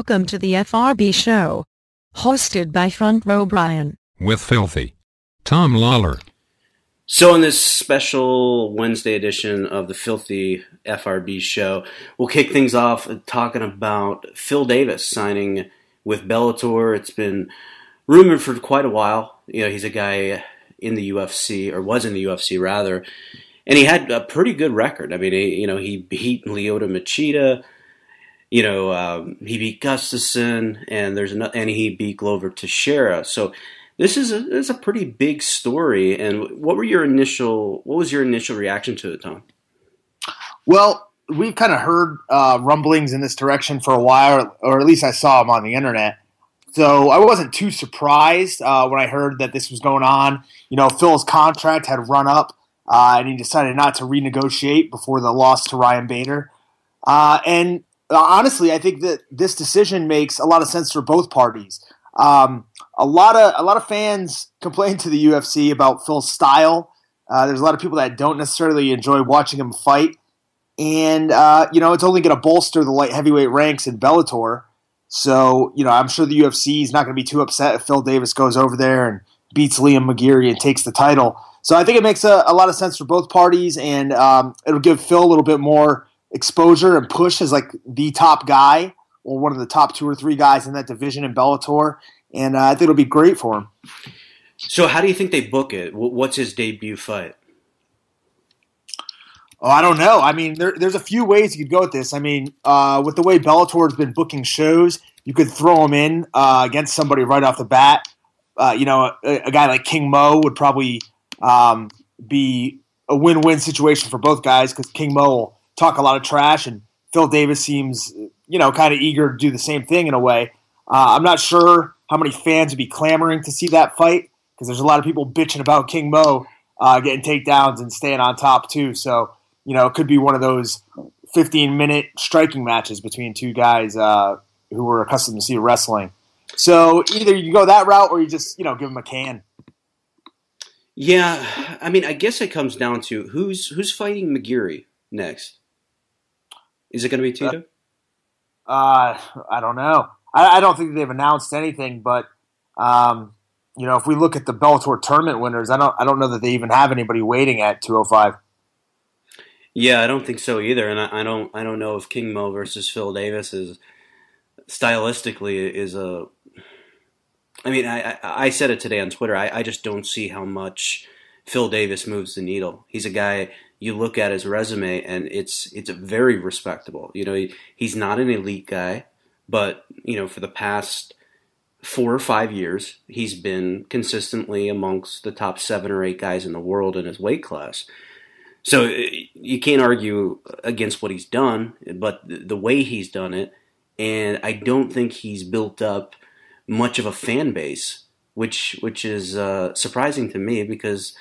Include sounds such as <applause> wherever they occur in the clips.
Welcome to the FRB show. Hosted by Front Row Brian. with Filthy. Tom Lawlor. So, in this special Wednesday edition of the Filthy FRB show, we'll kick things off talking about Phil Davis signing with Bellator. It's been rumored for quite a while. You know, he's a guy in the UFC, or was in the UFC rather, and he had a pretty good record. I mean, he, you know, he beat Lyoto Machida. You know, um, he beat Gustafsson, and there's another, and he beat Glover Teixeira. So this is a this is a pretty big story. And what were your initial what was your initial reaction to it, Tom? Well, we've kind of heard uh, rumblings in this direction for a while, or at least I saw them on the internet. So I wasn't too surprised uh, when I heard that this was going on. You know, Phil's contract had run up, uh, and he decided not to renegotiate before the loss to Ryan Bader. Uh, and honestly, I think that this decision makes a lot of sense for both parties. Um, a lot of a lot of fans <laughs> complain to the UFC about Phil's style. Uh, there's a lot of people that don't necessarily enjoy watching him fight, and uh, you know it's only going to bolster the light heavyweight ranks in Bellator. So you know I'm sure the UFC is not going to be too upset if Phil Davis goes over there and beats Liam McGeary and takes the title. So I think it makes a, a lot of sense for both parties, and um, it'll give Phil a little bit more exposure and push as like the top guy or one of the top two or three guys in that division in Bellator, and uh, I think it'll be great for him. So how do you think they book it? What's his debut fight? Oh, I don't know. I mean, there, there's a few ways you could go with this. I mean, uh, with the way Bellator's been booking shows, you could throw him in uh, against somebody right off the bat. Uh, you know, a, a guy like King Mo would probably um, be a win-win situation for both guys because King Mo will talk a lot of trash, and Phil Davis seems, you know, kind of eager to do the same thing in a way. Uh, I'm not sure how many fans would be clamoring to see that fight because there's a lot of people bitching about King Mo uh, getting takedowns and staying on top too. So you know, it could be one of those 15 minute striking matches between two guys uh, who were accustomed to see wrestling. So either you go that route or you just you know give them a can. Yeah, I mean, I guess it comes down to who's who's fighting McGeary next. Is it going to be Tito? Uh, I don't know. I, I don't think they've announced anything, but um, you know, if we look at the Bellator tournament winners, I don't I don't know that they even have anybody waiting at 205. Yeah, I don't think so either, and I, I don't I don't know if King Mo versus Phil Davis is stylistically is a. I mean, I, I, I said it today on Twitter. I, I just don't see how much Phil Davis moves the needle. He's a guy you look at his resume and it's it's very respectable. You know, he, he's not an elite guy, but you know, for the past four or five years, he's been consistently amongst the top seven or eight guys in the world in his weight class. So uh, you can't argue against what he's done, but the the way he's done it, and I don't think he's built up much of a fan base, which which is uh, surprising to me because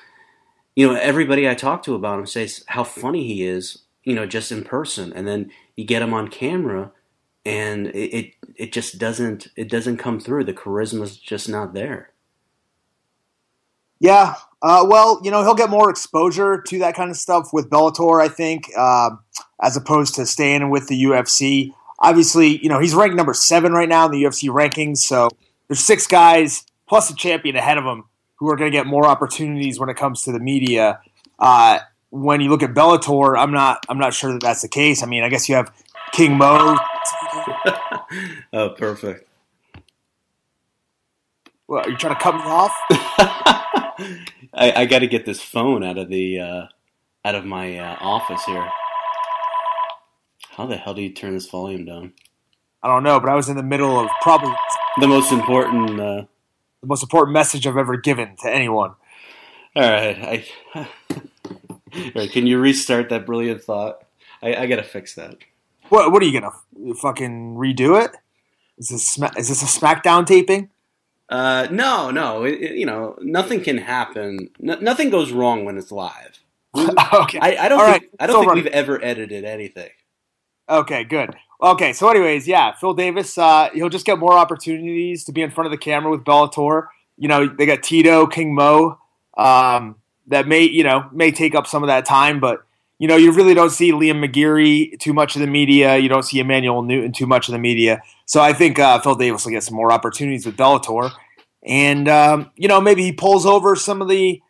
you know everybody I talk to about him says how funny he is, you know, just in person, and then you get him on camera, and it it, it just doesn't it doesn't come through. The charisma's just not there. Yeah. Uh, well, you know, he'll get more exposure to that kind of stuff with Bellator, I think, um, as opposed to staying with the UFC. Obviously, you know, he's ranked number seven right now in the UFC rankings. So there's six guys plus a champion ahead of him who are going to get more opportunities when it comes to the media. Uh, when you look at Bellator, I'm not, I'm not sure that that's the case. I mean, I guess you have King Mo. <laughs> oh, perfect. Well, are you trying to cut me off? <laughs> I, I got to get this phone out of the uh, out of my uh, office here. How the hell do you turn this volume down? I don't know, but I was in the middle of probably The most important. Uh, the most important message I've ever given to anyone. all right, I. <laughs> all right, can you restart that brilliant thought? I, I got to fix that. What? What are you gonna fucking redo it? Is this sma- is this a SmackDown taping? Uh, no, no, it, it- you know nothing can happen. No, nothing goes wrong when it's live. <laughs> okay. I, I don't All think right, I don't so think we've ever edited anything. Okay, good. Okay, so anyways, yeah, Phil Davis, uh, he'll just get more opportunities to be in front of the camera with Bellator. You know, they got Tito, King Mo, um, that may, you know, may take up some of that time, but you know, you really don't see Liam McGeary too much of the media. You don't see Emmanuel Newton too much of the media. So I think uh, Phil Davis will get some more opportunities with Bellator, and um, you know, maybe he pulls over some of the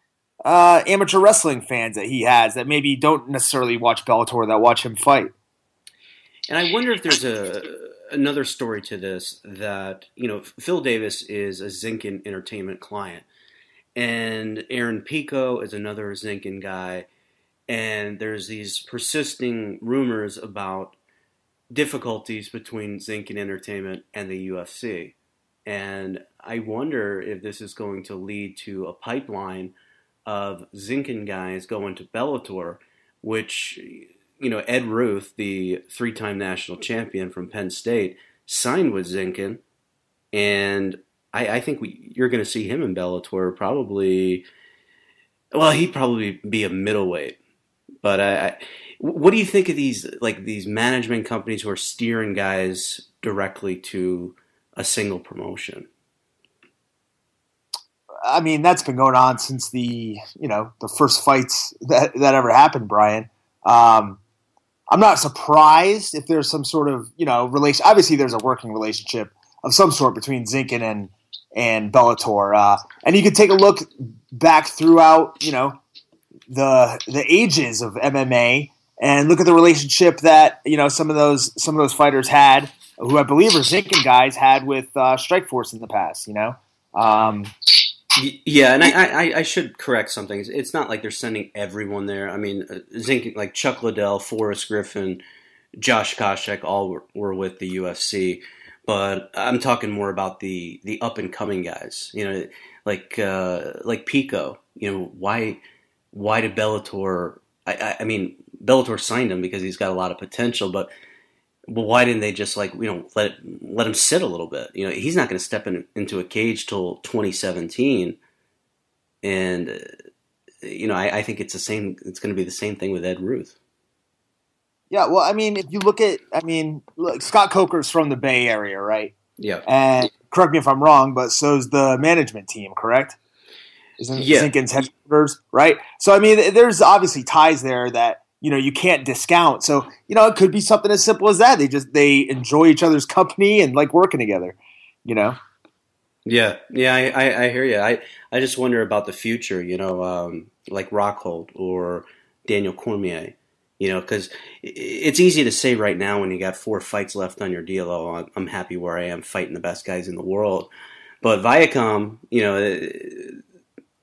uh, amateur wrestling fans that he has that maybe don't necessarily watch Bellator that watch him fight. And I wonder if there's a another story to this that you know Phil Davis is a Zinkin Entertainment client, and Aaron Pico is another Zinkin guy, and there's these persisting rumors about difficulties between Zinkin Entertainment and the UFC, and I wonder if this is going to lead to a pipeline of Zinkin guys going to Bellator, which you know, Ed Ruth, the three time national champion from Penn State, signed with Zinkin. And I, I think we, you're going to see him in Bellator probably. Well, he'd probably be a middleweight. But I, I, what do you think of these like these management companies who are steering guys directly to a single promotion? I mean, that's been going on since the you know the first fights that that ever happened, Brian. Um, I'm not surprised if there's some sort of you know relation. Obviously, there's a working relationship of some sort between Zinkin and and Bellator, uh, and you could take a look back throughout you know the the ages of MMA and look at the relationship that you know some of those some of those fighters had, who I believe are Zinkin guys had with uh, Strikeforce in the past. You know. Um, yeah, and I, I, I, should correct something. It's not like they're sending everyone there. I mean, uh, Zink, like Chuck Liddell, Forrest Griffin, Josh Koscheck, all were, were, with the UFC. But I'm talking more about the the up and coming guys. You know, like uh, like Pico. You know, why why did Bellator? I, I, I mean, Bellator signed him because he's got a lot of potential, but well, why didn't they just like you know let let him sit a little bit? You know, he's not going to step in, into a cage till 2017, and uh, you know, I, I, think it's the same. It's going to be the same thing with Ed Ruth. Yeah, well, I mean, if you look at, I mean, look, Scott Coker's from the Bay Area, right? Yeah. And correct me if I'm wrong, but so's the management team, correct? Isn't yeah. Zinkin's headquarters, right? So, I mean, there's obviously ties there that you know you can't discount. So you know it could be something as simple as that. They just they enjoy each other's company and like working together. You know. Yeah, yeah, I, I, I hear you. I, I just wonder about the future. You know, um, like Rockhold or Daniel Cormier. You know, because it's easy to say right now when you got four fights left on your deal. Oh, I'm happy where I am, fighting the best guys in the world. But Viacom, you know,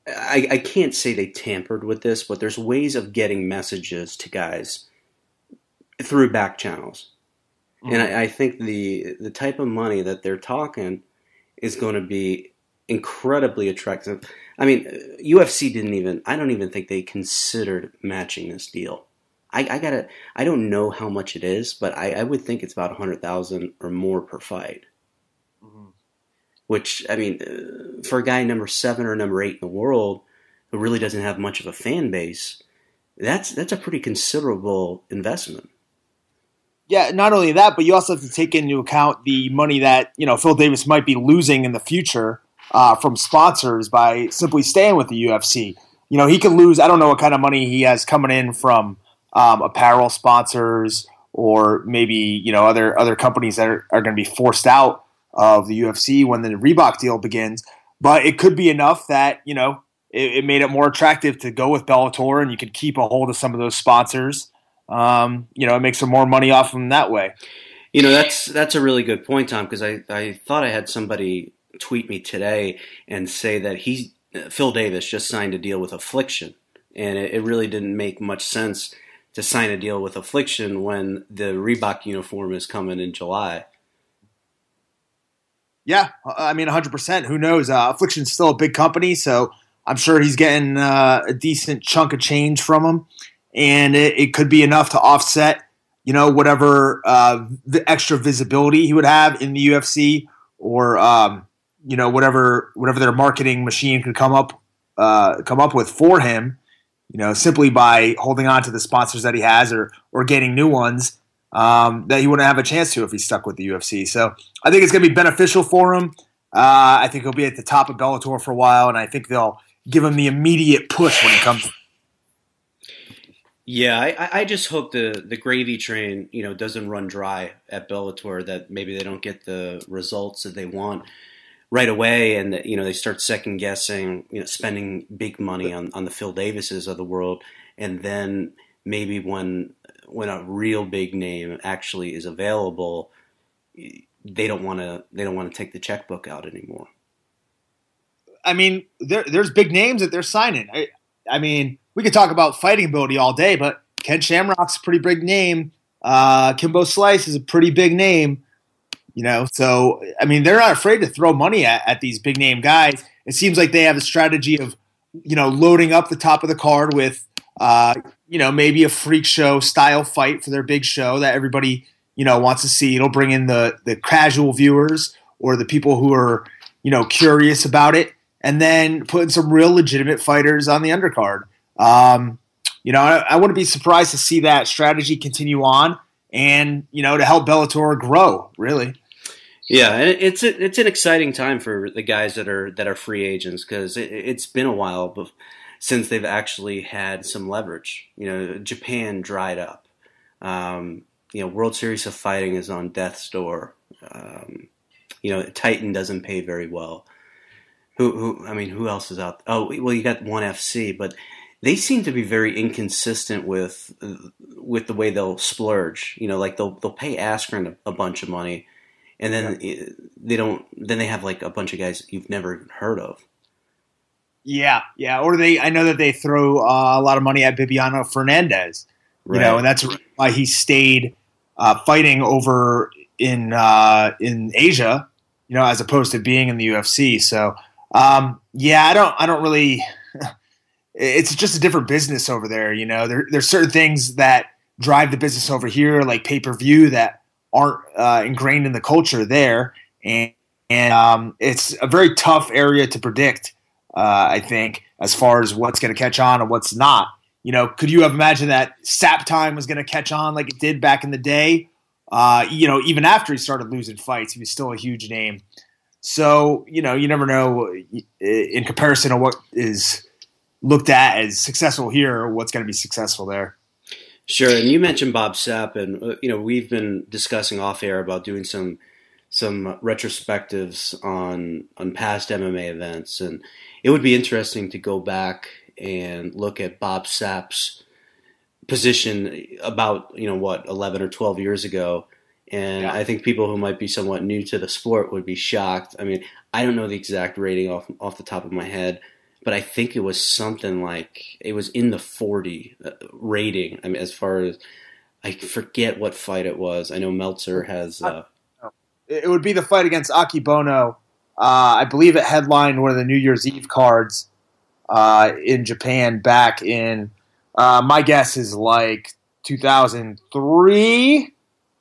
I, I can't say they tampered with this, but there's ways of getting messages to guys through back channels. Mm-hmm. And I, I, think the the type of money that they're talking is going to be incredibly attractive. I mean, UFC didn't even. I don't even think they considered matching this deal. I, I gotta. I don't know how much it is, but I, I would think it's about a hundred thousand or more per fight which I mean, uh, for a guy number seven or number eight in the world who really doesn't have much of a fan base, that's that's a pretty considerable investment. Yeah, not only that, but you also have to take into account the money that you know Phil Davis might be losing in the future uh, from sponsors by simply staying with the UFC. You know, he could lose. I don't know what kind of money he has coming in from um, apparel sponsors or maybe you know other other companies that are, are going to be forced out of the UFC when the Reebok deal begins. But it could be enough that you know it, it made it more attractive to go with Bellator, and you could keep a hold of some of those sponsors. Um, you know, it makes some more money off them that way. You know, that's that's a really good point, Tom. Because I I thought I had somebody tweet me today and say that he Phil Davis just signed a deal with Affliction, and it, it really didn't make much sense to sign a deal with Affliction when the Reebok uniform is coming in July. Yeah, I mean, 100%. Who knows? Uh, Affliction's still a big company, so I'm sure he's getting uh, a decent chunk of change from them, and it, it could be enough to offset, you know, whatever uh, the extra visibility he would have in the UFC, or um, you know, whatever whatever their marketing machine could come up uh, come up with for him. You know, simply by holding on to the sponsors that he has, or or getting new ones um, that he wouldn't have a chance to if he stuck with the UFC. So I think it's going to be beneficial for him. Uh, I think he'll be at the top of Bellator for a while, and I think they'll give him the immediate push when he comes. Yeah, I, I just hope the, the gravy train, you know, doesn't run dry at Bellator. That maybe they don't get the results that they want right away, and that you know they start second guessing, you know, spending big money on, on the Phil Davises of the world, and then maybe when when a real big name actually is available, they don't want to they don't want to take the checkbook out anymore. I mean, there, there's big names that they're signing. I, I mean, we could talk about fighting ability all day, but Ken Shamrock's a pretty big name. Uh, Kimbo Slice is a pretty big name. You know, so I mean, they're not afraid to throw money at, at these big name guys. It seems like they have a strategy of, you know, loading up the top of the card with, uh, you know, maybe a freak show style fight for their big show that everybody, you know, wants to see. It'll bring in the the casual viewers or the people who are, you know, curious about it, and then putting some real legitimate fighters on the undercard. Um, you know, I, I wouldn't be surprised to see that strategy continue on, and you know, to help Bellator grow. Really. Yeah, it's a, it's an exciting time for the guys that are that are free agents because it, has been a while since they've actually had some leverage. You know, Japan dried up. Um, you know, World Series of Fighting is on death's door. Um, you know, Titan doesn't pay very well. Who, who? I mean, who else is out? Oh, well, you got ONE FC, but they seem to be very inconsistent with with the way they'll splurge. You know, like they'll they'll pay Askren a, a bunch of money and then yeah. they don't. Then they have like a bunch of guys you've never heard of. Yeah, yeah. Or they, I know that they throw uh, a lot of money at Bibiano Fernandes, right. you know, and that's why he stayed uh, fighting over in uh, in Asia, you know, as opposed to being in the UFC. So, um, yeah, I don't, I don't really. <laughs> it's just a different business over there, you know. There, there's certain things that drive the business over here, like pay per view, that aren't uh, ingrained in the culture there, and and um, it's a very tough area to predict. Uh, I think as far as what's going to catch on and what's not. You know, could you have imagined that Sapp Time was going to catch on like it did back in the day? Uh, you know, even after he started losing fights, he was still a huge name. So you know, you never know in comparison to what is looked at as successful here, what's going to be successful there. Sure, and you mentioned Bob Sapp, and uh, you know we've been discussing off air about doing some some retrospectives on on past MMA events, and it would be interesting to go back and look at Bob Sapp's position about you know what eleven or twelve years ago, and yeah. I think people who might be somewhat new to the sport would be shocked. I mean, I don't know the exact rating off off the top of my head, but I think it was something like it was in the 40 uh, rating. I mean, as far as I forget what fight it was. I know Meltzer has. Uh, it would be the fight against Akebono. Uh, I believe it headlined one of the New Year's Eve cards uh, in Japan back in. Uh, my guess is like 2003.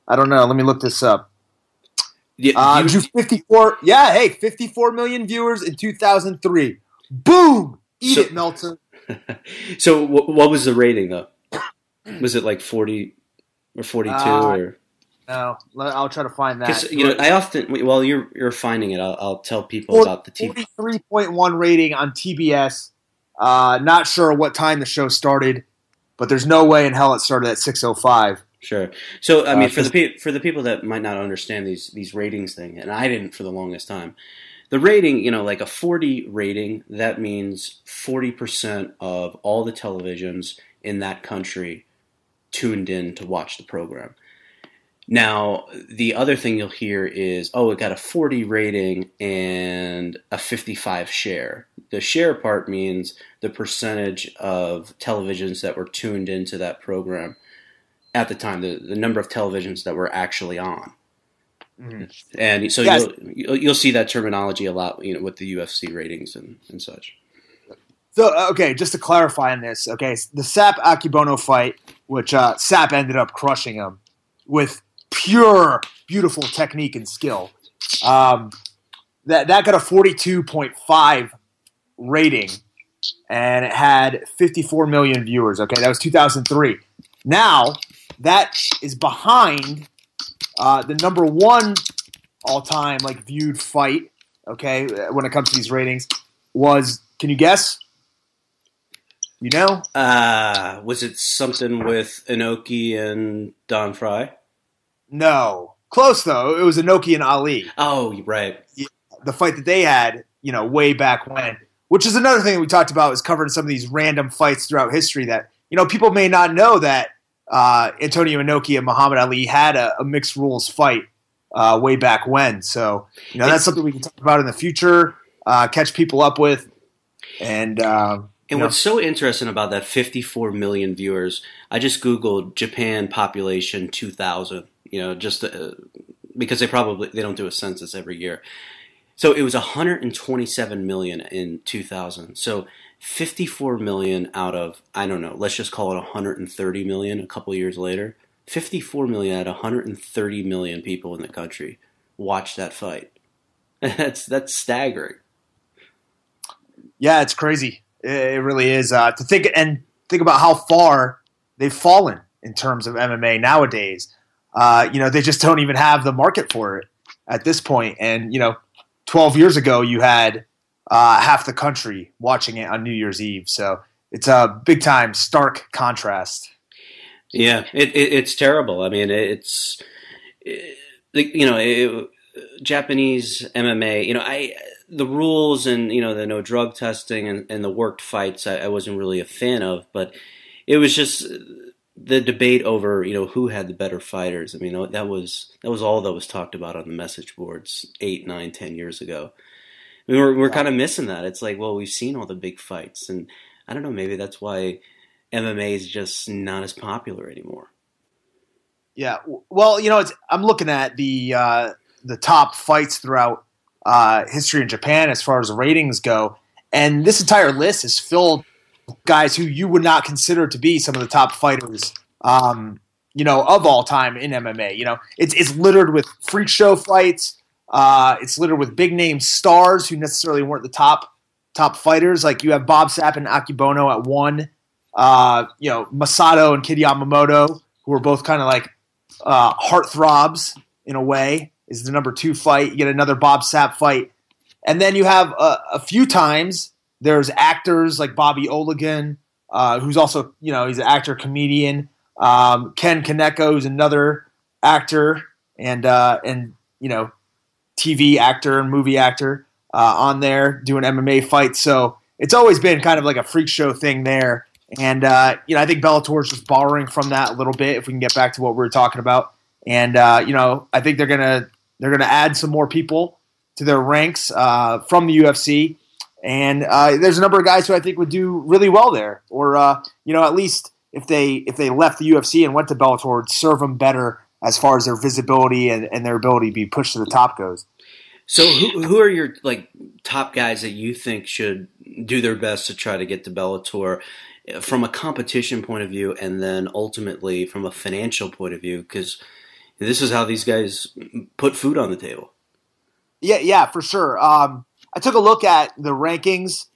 I don't know. Let me look this up. Yeah, uh, you, 54. Yeah, hey, 54 million viewers in 2003. Boom! Eat so, it, Melton. <laughs> so, what, what, was the rating though? Was it like forty or forty-two uh, or? No, I'll try to find that. You know, I often while you're you're finding it, I'll, I'll tell people 40, about the TV. Forty-three point one rating on TBS. Uh, not sure what time the show started, but there's no way in hell it started at six oh five. Sure. So I mean, uh, for the pe- for the people that might not understand these these ratings thing, and I didn't for the longest time the rating, you know, like a 40 rating, that means 40% of all the televisions in that country tuned in to watch the program. Now, the other thing you'll hear is, oh, it got a 40 rating and a 55 share. The share part means the percentage of televisions that were tuned into that program at the time, the, the number of televisions that were actually on. Mm-hmm. And so yes. you'll, you'll see that terminology a lot, you know, with the UFC ratings and, and such. So uh, okay, just to clarify on this, okay, the Sapp Akebono fight, which uh, Sapp ended up crushing him with pure, beautiful technique and skill. Um, that that got a forty-two point five rating, and it had fifty-four million viewers. Okay, that was two thousand three. Now that is behind uh, the number one all time like viewed fight, okay, when it comes to these ratings, was can you guess? You know? Uh, was it something with Inoki and Don Frye? No. Close though. It was Inoki and Ali. Oh, right. The fight that they had, you know, way back when. Which is another thing that we talked about is covering some of these random fights throughout history that, you know, people may not know that uh, Antonio Inoki and Muhammad Ali had a, a mixed rules fight uh, way back when. So, you know, that's something we can talk about in the future, uh, catch people up with. And, uh, And what's so interesting about that 54 million viewers, I just Googled Japan population 2000, you know, just uh, because they probably, they don't do a census every year. So it was 127 million in 2000. So 54 million out of, I don't know, let's just call it 130 million a couple years later. 54 million out of 130 million people in the country watched that fight. <laughs> That's that's staggering. yeah, it's crazy. It, really is. Uh, to think and think about how far they've fallen in terms of MMA nowadays. Uh, you know, they just don't even have the market for it at this point. And you know, 12 years ago, you had uh, half the country watching it on New Year's Eve. So it's a big time stark contrast. Yeah, it, it, it's terrible. I mean, it's it, you know, Japanese MMA. You know, I the rules and you know the no drug testing and, and the worked fights. I, I wasn't really a fan of, but it was just the debate over you know who had the better fighters. I mean, that was that was all that was talked about on the message boards eight, nine, ten years ago. I mean, we're we're kind of missing that. It's like, well, we've seen all the big fights, and I don't know. Maybe that's why MMA is just not as popular anymore. Yeah, well, you know, it's, I'm looking at the uh, the top fights throughout uh, history in Japan as far as ratings go, and this entire list is filled guys who you would not consider to be some of the top fighters, um, you know, of all time in MMA. You know, it's it's littered with freak show fights. Uh, it's littered with big name stars who necessarily weren't the top top fighters. Like you have Bob Sapp and Akebono at one. Uh, you know, Masato and Kid Yamamoto, who are both kind of like uh, heartthrobs in a way, is the number two fight. You get another Bob Sapp fight. And then you have a, a few times there's actors like Bobby Ologun, uh, who's also, you know, he's an actor, comedian. Um, Ken Kaneko, who's another actor and, uh, and you know, TV actor and movie actor uh, on there doing MMA fights. So it's always been kind of like a freak show thing there. And uh, you know, I think Bellator is just borrowing from that a little bit. If we can get back to what we were talking about, and uh, you know, I think they're gonna they're gonna add some more people to their ranks uh, from the UFC. And uh, there's a number of guys who I think would do really well there, or uh, you know, at least if they if they left the UFC and went to Bellator, it'd serve them better as far as their visibility and, and their ability to be pushed to the top goes. So who who are your like top guys that you think should do their best to try to get to Bellator from a competition point of view and then ultimately from a financial point of view because this is how these guys put food on the table. Yeah, yeah, for sure. Um, I took a look at the rankings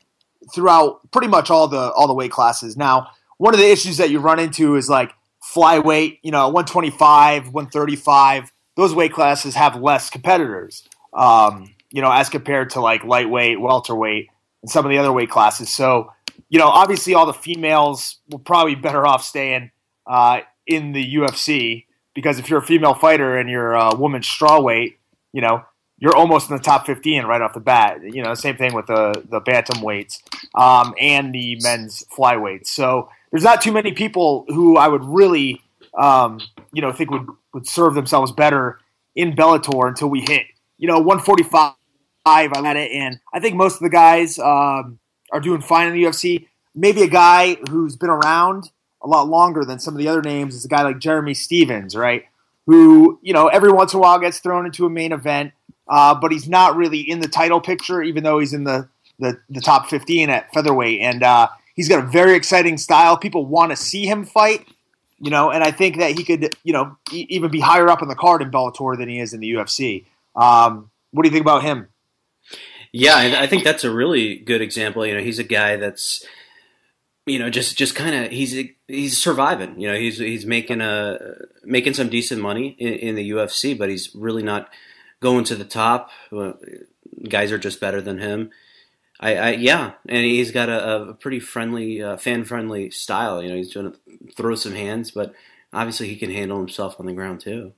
throughout pretty much all the all the weight classes. Now, one of the issues that you run into is like flyweight, you know, 125, 135. Those weight classes have less competitors, um, you know, as compared to like lightweight, welterweight, and some of the other weight classes. So, you know, obviously all the females will probably be better off staying uh, in the UFC because if you're a female fighter and you're a woman strawweight, you know, you're almost in the top 15 right off the bat. You know, same thing with the the bantam weights um, and the men's flyweights. So there's not too many people who I would really, um, you know, think would would serve themselves better in Bellator until we hit, you know, 145. I let it, and I think most of the guys um, are doing fine in the UFC. Maybe a guy who's been around a lot longer than some of the other names is a guy like Jeremy Stephens, right? Who you know every once in a while gets thrown into a main event uh, but he's not really in the title picture, even though he's in the, the, the top 15 at featherweight. And uh, he's got a very exciting style. People want to see him fight, you know, and I think that he could, you know, e- even be higher up on the card in Bellator than he is in the UFC. Um, what do you think about him? Yeah, I, think that's a really good example. You know, he's a guy that's you know just just kind of he's he's surviving you know he's he's making a making some decent money in, in the UFC but he's really not going to the top. Guys are just better than him. I, I yeah, and he's got a, a pretty friendly, uh, fan friendly style. You know, he's going to throw some hands, but obviously he can handle himself on the ground too.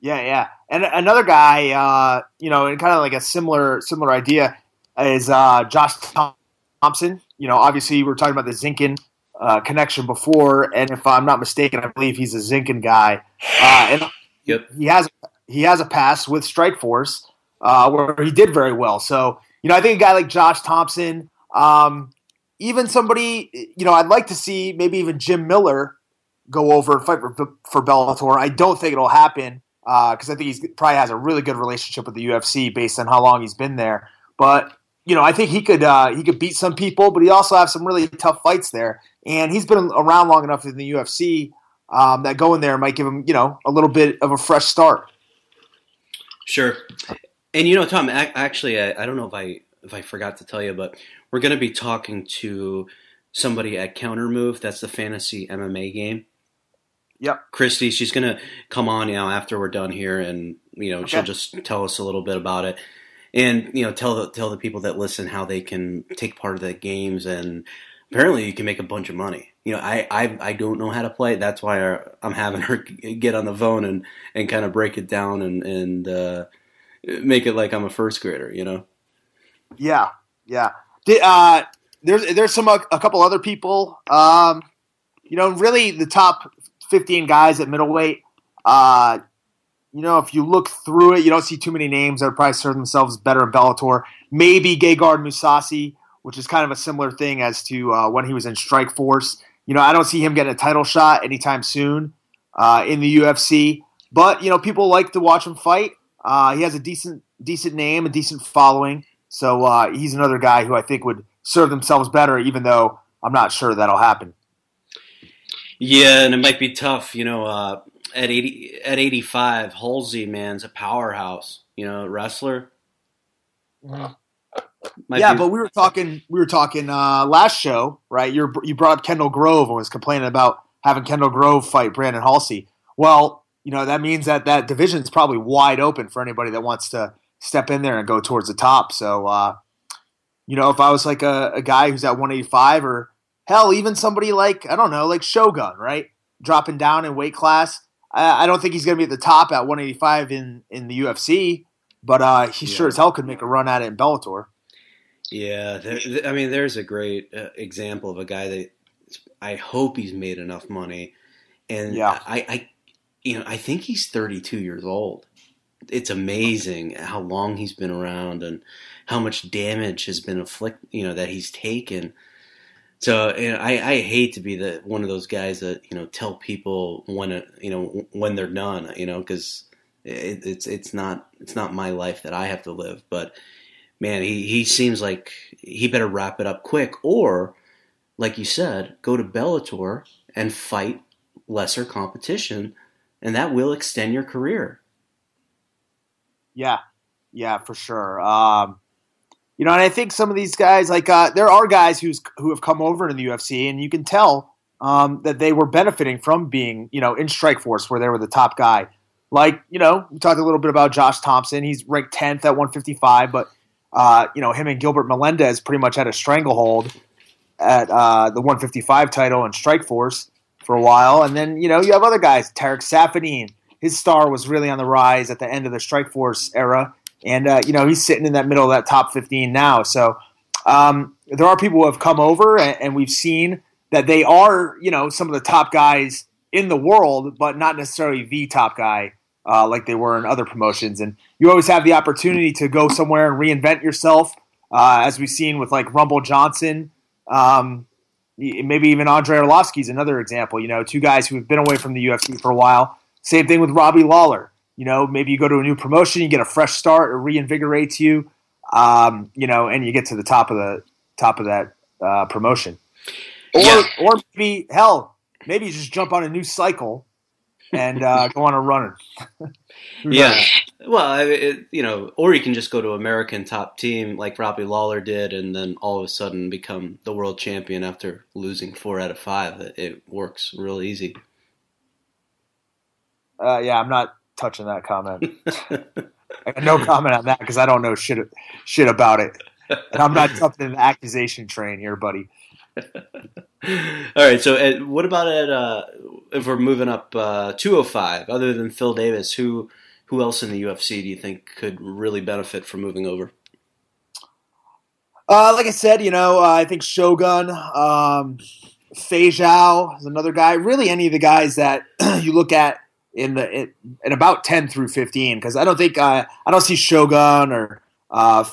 Yeah, yeah. And another guy, uh, you know, and kind of like a similar similar idea is uh, Josh Thompson. You know, obviously we were talking about the Zinkin uh, connection before, and if I'm not mistaken, I believe he's a Zinkin guy. Uh, and Yep. he has he has a pass with Strikeforce uh, where he did very well. So you know, I think a guy like Josh Thompson, um, even somebody, you know, I'd like to see maybe even Jim Miller go over and fight for, for Bellator. I don't think it'll happen because I think he probably has a really good relationship with the UFC based on how long he's been there. But you know, I think he could uh, he could beat some people, but he also have some really tough fights there. And he's been around long enough in the UFC um, that going there might give him you know a little bit of a fresh start. Sure. And you know, Tom, actually, I, I don't know if I if I forgot to tell you, but we're going to be talking to somebody at KounterMove. That's the fantasy MMA game. Yep. Christy, she's going to come on you know after we're done here, and you know she'll just tell us a little bit about it, and you know tell the tell the people that listen how they can take part of the games, and apparently you can make a bunch of money. You know, I I, I don't know how to play. That's why I'm having her <laughs> get on the phone and and kind of break it down and and. Uh, make it like I'm a first grader, you know? Yeah, yeah. Uh, there's there's some uh, a couple other people. Um, you know, really the top 15 guys at middleweight. Uh, you know, if you look through it, you don't see too many names that probably serve themselves better in Bellator. Maybe Gegard Mousasi, which is kind of a similar thing as to uh, when he was in Strikeforce. You know, I don't see him getting a title shot anytime soon uh, in the UFC. But you know, people like to watch him fight. Uh, he has a decent decent name, a decent following. So uh, he's another guy who I think would serve themselves better, even though I'm not sure that'll happen. Yeah, and it might be tough, you know, uh, at 80 at 85, Halsey, man's a powerhouse, you know, wrestler. Might yeah, be- but we were talking. We were talking uh, last show, right? You you brought up Kendall Grove and was complaining about having Kendall Grove fight Brandon Halsey. Well, you know that means that that division is probably wide open for anybody that wants to step in there and go towards the top. So, uh, you know, if I was like a, a guy who's at 185 or hell, even somebody like I don't know, like Shogun, right, dropping down in weight class. I, I don't think he's going to be at the top at 185 in in the UFC, but uh, he sure as hell could make a run at it in Bellator. Yeah, there, I mean, there's a great uh, example of a guy that I hope he's made enough money, and Yeah. I, I, you know, I think he's 32 years old. It's amazing how long he's been around and how much damage has been inflicted, you know, that he's taken. So, you know, I, I hate to be the one of those guys that you know tell people when you know when they're done, you know, because it, it's it's not it's not my life that I have to live, but man, he, he seems like he better wrap it up quick, or like you said, go to Bellator and fight lesser competition, and that will extend your career. Yeah, yeah, for sure. Um, you know, and I think some of these guys, like uh, there are guys who's who have come over to the UFC, and you can tell um, that they were benefiting from being, you know, in Strikeforce where they were the top guy. Like, you know, we talked a little bit about Josh Thompson. He's ranked tenth at 155, but uh, you know, him and Gilbert Melendez pretty much had a stranglehold at uh, the 155 title and Strikeforce for a while, and then you know you have other guys, Tarec Saffiedine. His star was really on the rise at the end of the Strikeforce era, and uh, you know he's sitting in that middle of that top 15 now. So um, there are people who have come over, and, and we've seen that they are you know some of the top guys in the world, but not necessarily the top guy uh, like they were in other promotions. And you always have the opportunity to go somewhere and reinvent yourself, uh, as we've seen with like Rumble Johnson. Um, maybe even Andre Arlovsky is another example. You know, two guys who have been away from the UFC for a while. Same thing with Robbie Lawler. You know, maybe you go to a new promotion, you get a fresh start, it reinvigorates you. Um, you know, and you get to the top of the top of that uh, promotion. Or, Yeah. or maybe hell, maybe you just jump on a new cycle and uh, go on a runner. <laughs> Yeah. Well, it, you know, or you can just go to American top team like Robbie Lawler did, and then all of a sudden become the world champion after losing four out of five. It, it works real easy. Uh, yeah, I'm not touching that comment. <laughs> No comment on that because I don't know shit shit about it. and I'm not <laughs> jumping in the accusation train here, buddy. <laughs> All right. So, uh, what about at uh, if we're moving up uh, 205? Other than Phil Davis, who who else in the UFC do you think could really benefit from moving over? Uh, like I said, you know, uh, I think Shogun, um, is another guy. Really, any of the guys that <clears throat> you look at in the in, in about ten through fifteen, because I don't think uh, I don't see Shogun or uh,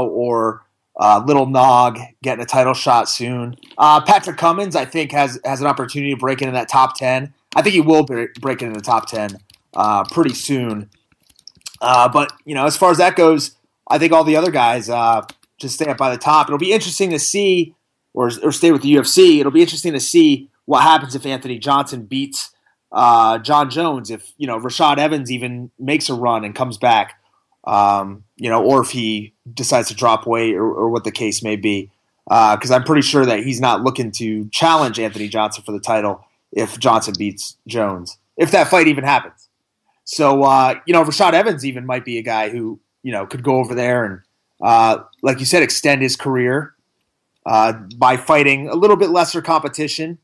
or uh, Little Nog getting a title shot soon. Uh, Patrick Cummins, I think, has has an opportunity to break into that top ten. I think he will break into the top ten uh, pretty soon. Uh, but you know, as far as that goes, I think all the other guys uh, just stay up by the top. It'll be interesting to see, or or stay with the UFC. It'll be interesting to see what happens if Anthony Johnson beats uh, Jon Jones. If you know Rashad Evans even makes a run and comes back, um, you know, or if he decides to drop weight or, or what the case may be. Because uh, I'm pretty sure that he's not looking to challenge Anthony Johnson for the title if Johnson beats Jones, if that fight even happens. So uh, you know, Rashad Evans even might be a guy who you know could go over there and, uh, like you said, extend his career uh, by fighting a little bit lesser competition,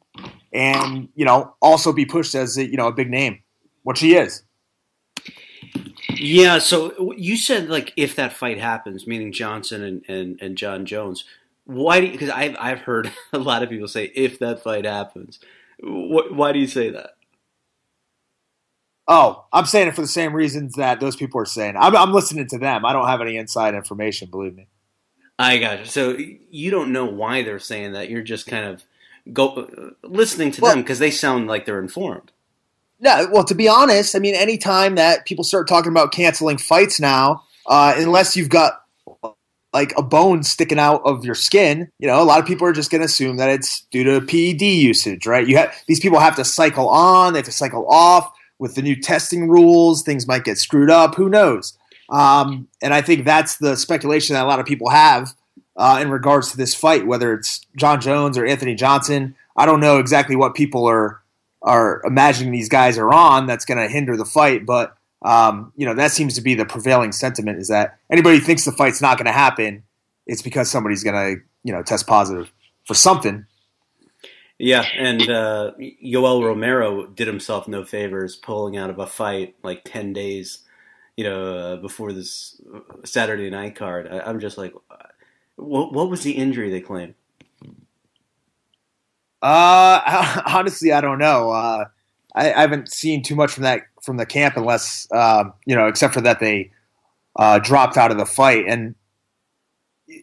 and you know also be pushed as a, you know a big name, which he is. Yeah. So you said like if that fight happens, meaning Johnson and and, and Jon Jones. Why do because I've I've heard <laughs> a lot of people say if that fight happens. Wh- why do you say that? Oh, I'm saying it for the same reasons that those people are saying. I'm, I'm listening to them. I don't have any inside information. Believe me. I got you. So you don't know why they're saying that. You're just kind of go uh, listening to well, them because they sound like they're informed. Yeah. Well, to be honest, I mean, anytime that people start talking about canceling fights now, uh, unless you've got like a bone sticking out of your skin, you know, a lot of people are just going to assume that it's due to PED usage, right? You have these people have to cycle on, they have to cycle off with the new testing rules, things might get screwed up. Who knows? Um, and I think that's the speculation that a lot of people have uh, in regards to this fight, whether it's Jon Jones or Anthony Johnson. I don't know exactly what people are are imagining these guys are on that's going to hinder the fight, but um, you know that seems to be the prevailing sentiment is that anybody thinks the fight's not going to happen, it's because somebody's going to you know test positive for something. Yeah, and uh, Yoel Romero did himself no favors pulling out of a fight like ten days, you know, uh, before this Saturday night card. I, am just like, what, what was the injury they claim? Uh, <laughs> honestly, I don't know. Uh, I, I, haven't seen too much from that from the camp, unless um, you know, except for that they uh, dropped out of the fight, and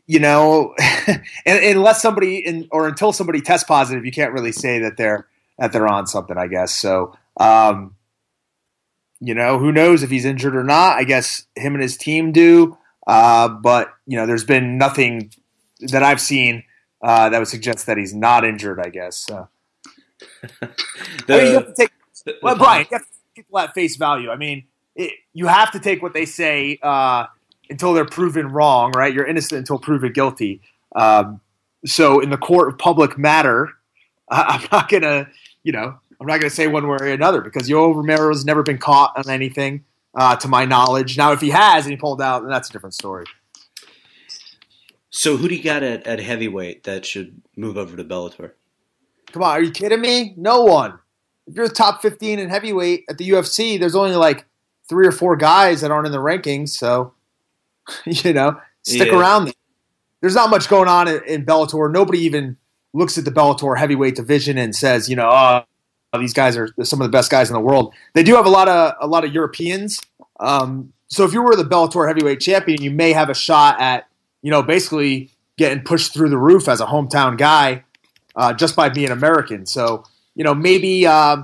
you know, <laughs> unless somebody in, or until somebody tests positive, you can't really say that they're that they're on something. I guess so. Um, you know, who knows if he's injured or not? I guess him and his team do. Uh, but you know, there's been nothing that I've seen uh, that would suggest that he's not injured. I guess. Uh, <laughs> the, I mean, you have to take, well, Brian, you have to take people at face value. I mean, it, you have to take what they say uh, until they're proven wrong, right? You're innocent until proven guilty. Um, so in the court of public matter, <laughs> I, am not gonna, you know, I'm not gonna say one way or another because Yo Romero has never been caught on anything, uh, to my knowledge. Now, if he has and he pulled out, then that's a different story. So who do you got at, at heavyweight that should move over to Bellator? Come on, are you kidding me? No one. If you're the top 15 in heavyweight at the UFC, there's only like three or four guys that aren't in the rankings. So <laughs> you know, stick yeah. around. There's not much going on in, in, Bellator. Nobody even looks at the Bellator heavyweight division and says, you know, oh, these guys are some of the best guys in the world. They do have a lot of a lot of Europeans. Um, so if you were the Bellator heavyweight champion, you may have a shot at, you know, basically getting pushed through the roof as a hometown guy uh, just by being American. So you know, maybe uh,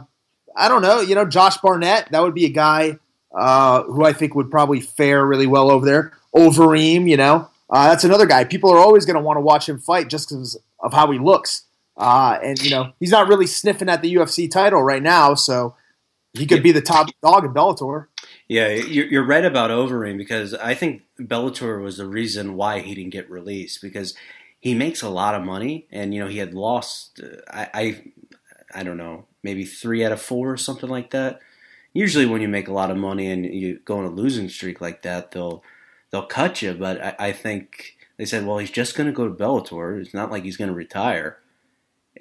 I don't know. You know, Josh Barnett, that would be a guy uh, who I think would probably fare really well over there. Overeem, you know, uh, that's another guy. People are always going to want to watch him fight just because of how he looks. Uh, and you know, he's not really sniffing at the UFC title right now, so he could be the top dog in Bellator. Yeah, you're right about Overeem because I think Bellator was the reason why he didn't get released because he makes a lot of money, and you know he had lost. Uh, I, I, I don't know, maybe three out of four or something like that. Usually, when you make a lot of money and you go on a losing streak like that, they'll they'll cut you. But I, I think They said, well, he's just going to go to Bellator. It's not like he's going to retire,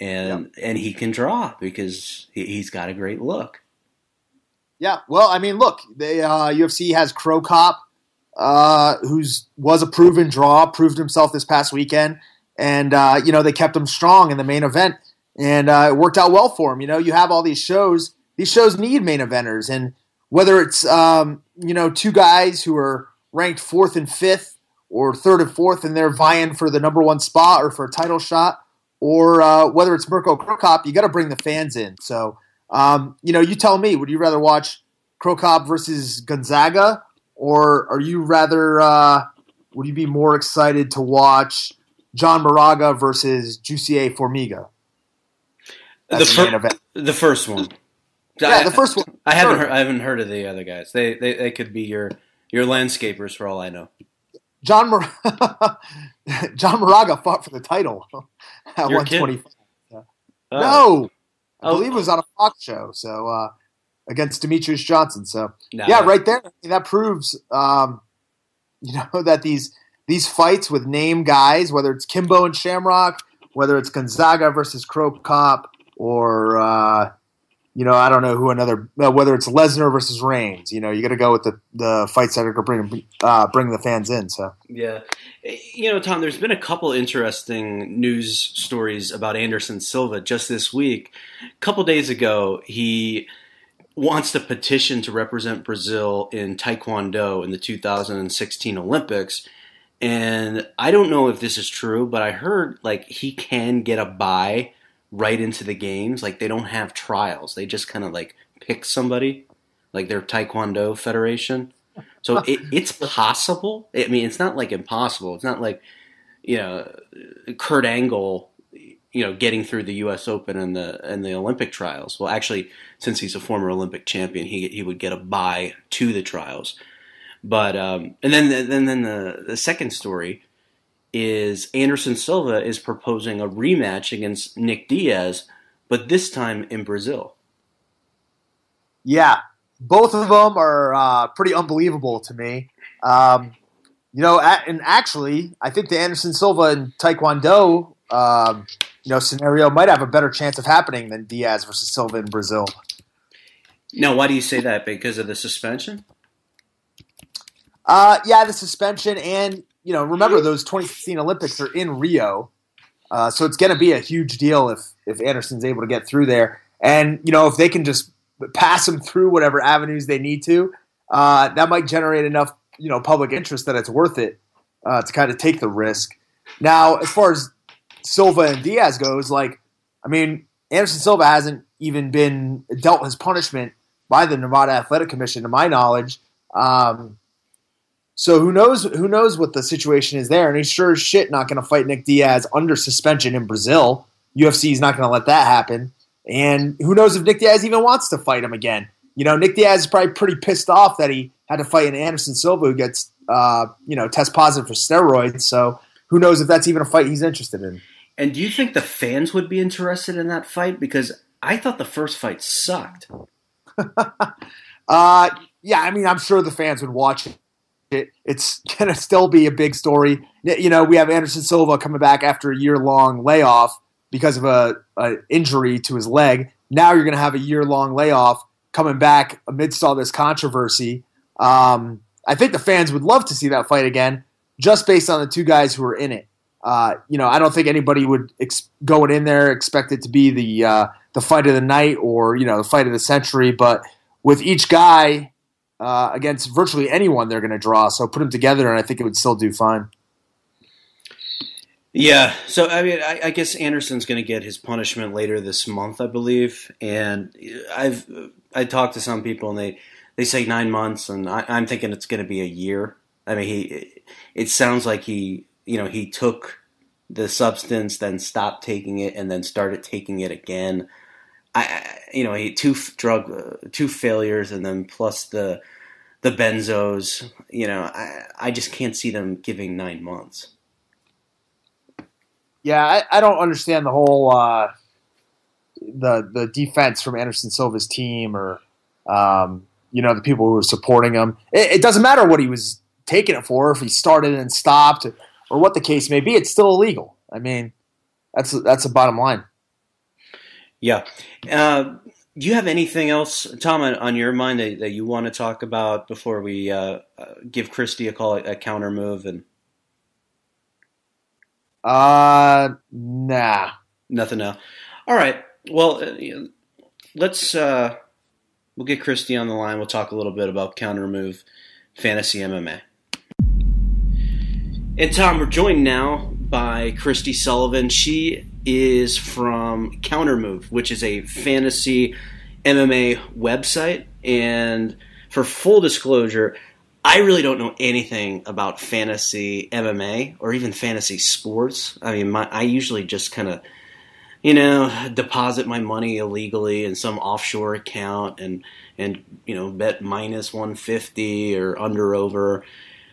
and and he can draw because he, he's got a great look. Yeah, well, I mean, look, they uh, UFC has Cro Cop, uh, who's was a proven draw, proved himself this past weekend, and uh, you know they kept him strong in the main event, and uh, it worked out well for him. You know, you have all these shows; these shows need main eventers, and whether it's um, you know two guys who are ranked fourth and fifth, or third and fourth, and they're vying for the number one spot or for a title shot, or uh, whether it's Mirko Cop, you got to bring the fans in. So um, you know, you tell me, would you rather watch Cro Cop versus Gonzaga, or are you rather, uh, would you be more excited to watch John Moraga versus Jussier Formiga? The, fir- the, first one. Yeah, I, the first one. I haven't heard, I haven't heard of the other guys. They, they they could be your your landscapers for all I know. John Mor- <laughs> John Moraga fought for the title <laughs> at 125. Oh. No, I oh. believe it was on a Fox show. So uh, against Demetrious Johnson. So no. yeah, right there, that proves um, you know <laughs> that these these fights with name guys, whether it's Kimbo and Shamrock, whether it's Gonzaga versus Cro Cop, or uh, you know I don't know who another uh, whether it's Lesnar versus Reigns. You know you got to go with the the fights that are going to bring uh, bring the fans in. So yeah, you know Tom, there's been a couple interesting news stories about Anderson Silva just this week. A couple days ago, he wants to petition to represent Brazil in Taekwondo in the 2016 Olympics. And I don't know if this is true, but I heard like he can get a buy right into the games. Like they don't have trials; they just kind of like pick somebody, like their Taekwondo federation. So it, it's possible. I mean, it's not like impossible. It's not like you know Kurt Angle, you know, getting through the U.S. Open and the and the Olympic trials. Well, actually, since he's a former Olympic champion, he he would get a buy to the trials. But um, and then then then the the second story is Anderson Silva is proposing a rematch against Nick Diaz, but this time in Brazil. Yeah, both of them are uh, pretty unbelievable to me. Um, you know, and actually, I think the Anderson Silva and Taekwondo, um, you know, scenario might have a better chance of happening than Diaz versus Silva in Brazil. Now, why do you say that? Because of the suspension? Uh, yeah, the suspension, and you know, remember those 2016 Olympics are in Rio, uh, so it's going to be a huge deal if if Anderson's able to get through there, and you know, if they can just pass him through whatever avenues they need to, uh, that might generate enough you know public interest that it's worth it uh, to kind of take the risk. Now, as far as Silva and Diaz goes, like, I mean, Anderson Silva hasn't even been dealt his punishment by the Nevada Athletic Commission, to my knowledge. Um, so who knows? Who knows what the situation is there? And he's sure as shit not going to fight Nick Diaz under suspension in Brazil. UFC is not going to let that happen. And who knows if Nick Diaz even wants to fight him again? You know, Nick Diaz is probably pretty pissed off that he had to fight an Anderson Silva who gets, uh, you know, test positive for steroids. So who knows if that's even a fight he's interested in? And do you think the fans would be interested in that fight? Because I thought the first fight sucked. <laughs> uh, yeah, I mean, I'm sure the fans would watch it. It's <laughs> going to still be a big story. You know, we have Anderson Silva coming back after a year long layoff because of a, a, injury to his leg. Now you're going to have a year long layoff coming back amidst all this controversy. Um, I think the fans would love to see that fight again, just based on the two guys who are in it. Uh, you know, I don't think anybody would ex- going in there expect it to be the uh, the fight of the night or you know the fight of the century. But with each guy uh, against virtually anyone, they're going to draw. So put them together, and I think it would still do fine. Yeah, so I mean, I, I guess Anderson's going to get his punishment later this month, I believe. And I've I talked to some people, and they they say nine months, and I, I'm thinking it's going to be a year. I mean, he it sounds like he you know, he took the substance, then stopped taking it, and then started taking it again. I, you know, he two drug, uh, two failures, and then plus the the benzos. You know, I, I just can't see them giving nine months. Yeah, I, I don't understand the whole uh, the the defense from Anderson Silva's team, or um, you know, the people who were supporting him. It, it doesn't matter what he was taking it for, if he started and stopped or what the case may be, it's still illegal. I mean, that's that's the bottom line. Yeah. Uh, do you have anything else, Tom, on, your mind that, that, you want to talk about before we uh, uh, give Christy a call, a KounterMove, and? Uh, nah, nothing now. All right. Well, uh, let's uh, we'll get Christy on the line. We'll talk a little bit about KounterMove fantasy MMA. And Tom, we're joined now by Christy Sullivan. She is from KounterMove, which is a fantasy MMA website. And for full disclosure, I really don't know anything about fantasy MMA or even fantasy sports. I mean, my, I usually just kind of, you know, deposit my money illegally in some offshore account and and you know bet minus 150 or under over.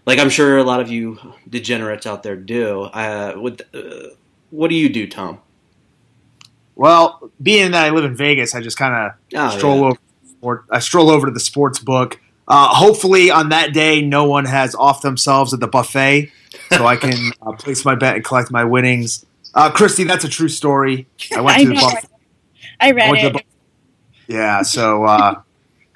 Like I'm sure a lot of you degenerates out there do. Uh, what uh, what do you do, Tom? Well, being that I live in Vegas, I just kind of oh, stroll yeah. over. I stroll over to the sports book. Uh, hopefully, on that day, no one has off themselves at the buffet, so I can <laughs> uh, place my bet and collect my winnings. Uh, Christy, that's a true story. I went <laughs> to the buffet. I read I it. Bu- yeah, so uh,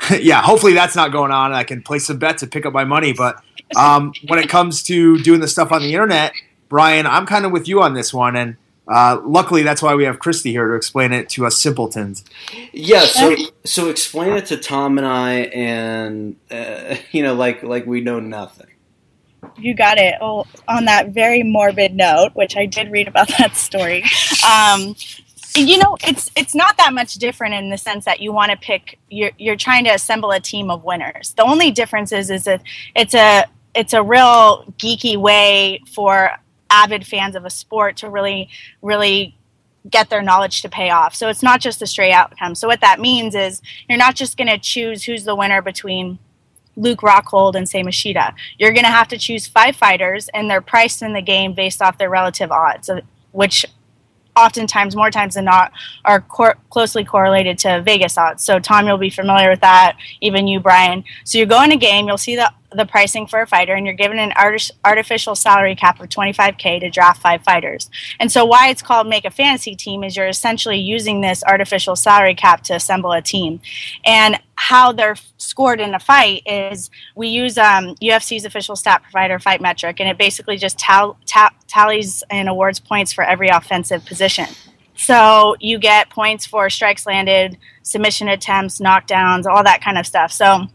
<laughs> yeah, hopefully that's not going on. And I can place some bets and pick up my money. But um, when it comes to doing the stuff on the internet, Brian, I'm kind of with you on this one, and uh, luckily, that's why we have Christy here to explain it to us simpletons. Yeah, so so explain it to Tom and I, and uh, <laughs> you know, like like we know nothing. You got it. Oh, on that very morbid note, which I did read about <laughs> that story. Um, you know, it's it's not that much different in the sense that you want to pick. You're you're trying to assemble a team of winners. The only difference is is that it's a it's a real geeky way for avid fans of a sport to really, really get their knowledge to pay off. So it's not just a straight outcome. So what that means is you're not just going to choose who's the winner between Luke Rockhold and Sei Machida. You're going to have to choose five fighters, and they're priced in the game based off their relative odds, uh, which oftentimes, more times than not, are cor- closely correlated to Vegas odds. So Tom, you'll be familiar with that. Even you, Brian. So you go in a game, you'll see the the pricing for a fighter and you're given an art- artificial salary cap of 25k to draft five fighters and so why it's called make a fantasy team is you're essentially using this artificial salary cap to assemble a team and how they're scored in a fight is we use um, ufc's official stat provider FightMetric and it basically just ta- tallies and awards points for every offensive position. So you get points for strikes landed submission attempts knockdowns all that kind of stuff. So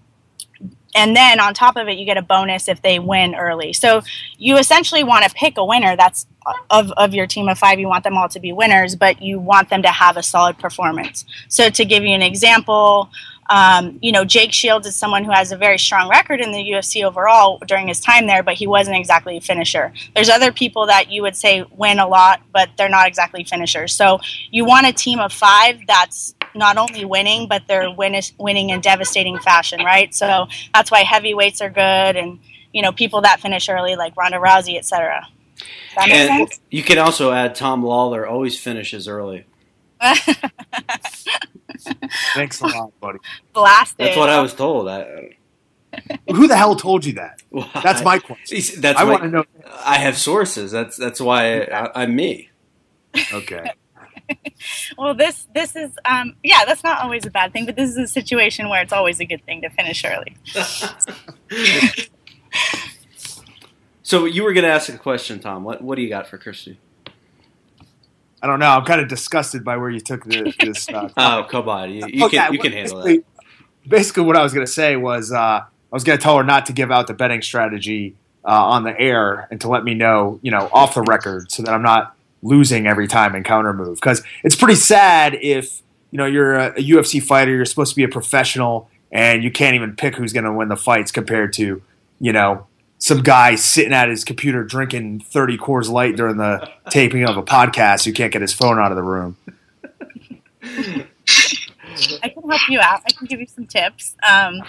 and then on top of it you get a bonus if they win early. So you essentially want to pick a winner that's of, of your team of five. You want them all to be winners but you want them to have a solid performance. So to give you an example um, you know jake shields is someone who has a very strong record in the ufc overall during his time there but he wasn't exactly a finisher there's other people that you would say win a lot but they're not exactly finishers so you want a team of five that's not only winning, but they're win- winning in devastating fashion, right? So that's why heavyweights are good, and you know people that finish early, like Ronda Rousey, etc. You can also add Tom Lawlor, always finishes early. Thanks a lot, buddy. Blasted. That's what I was told. I, Who the hell told you that? <laughs> Well, that's my question. That's I want to know. I have sources. That's that's why I, I'm me. Okay. <laughs> well, this this is um, yeah, that's not always a bad thing, but this is a situation where it's always a good thing to finish early. <laughs> so you were going to ask a question, Tom. What what do you got for Christy? I don't know. I'm kind of disgusted by where you took the, this. Uh, <laughs> oh, come on, you, you okay, can you can handle that. Basically, what I was going to say was uh, I was going to tell her not to give out the betting strategy uh, on the air and to let me know, you know, off the record, so that I'm not losing every time in KounterMove because it's pretty sad if you know you're a, a, UFC fighter, you're supposed to be a professional, and you can't even pick who's going to win the fights compared to you know some guy sitting at his computer drinking 30 Coors Light during the taping of a podcast who can't get his phone out of the room. I can help you out. I can give you some tips. Um,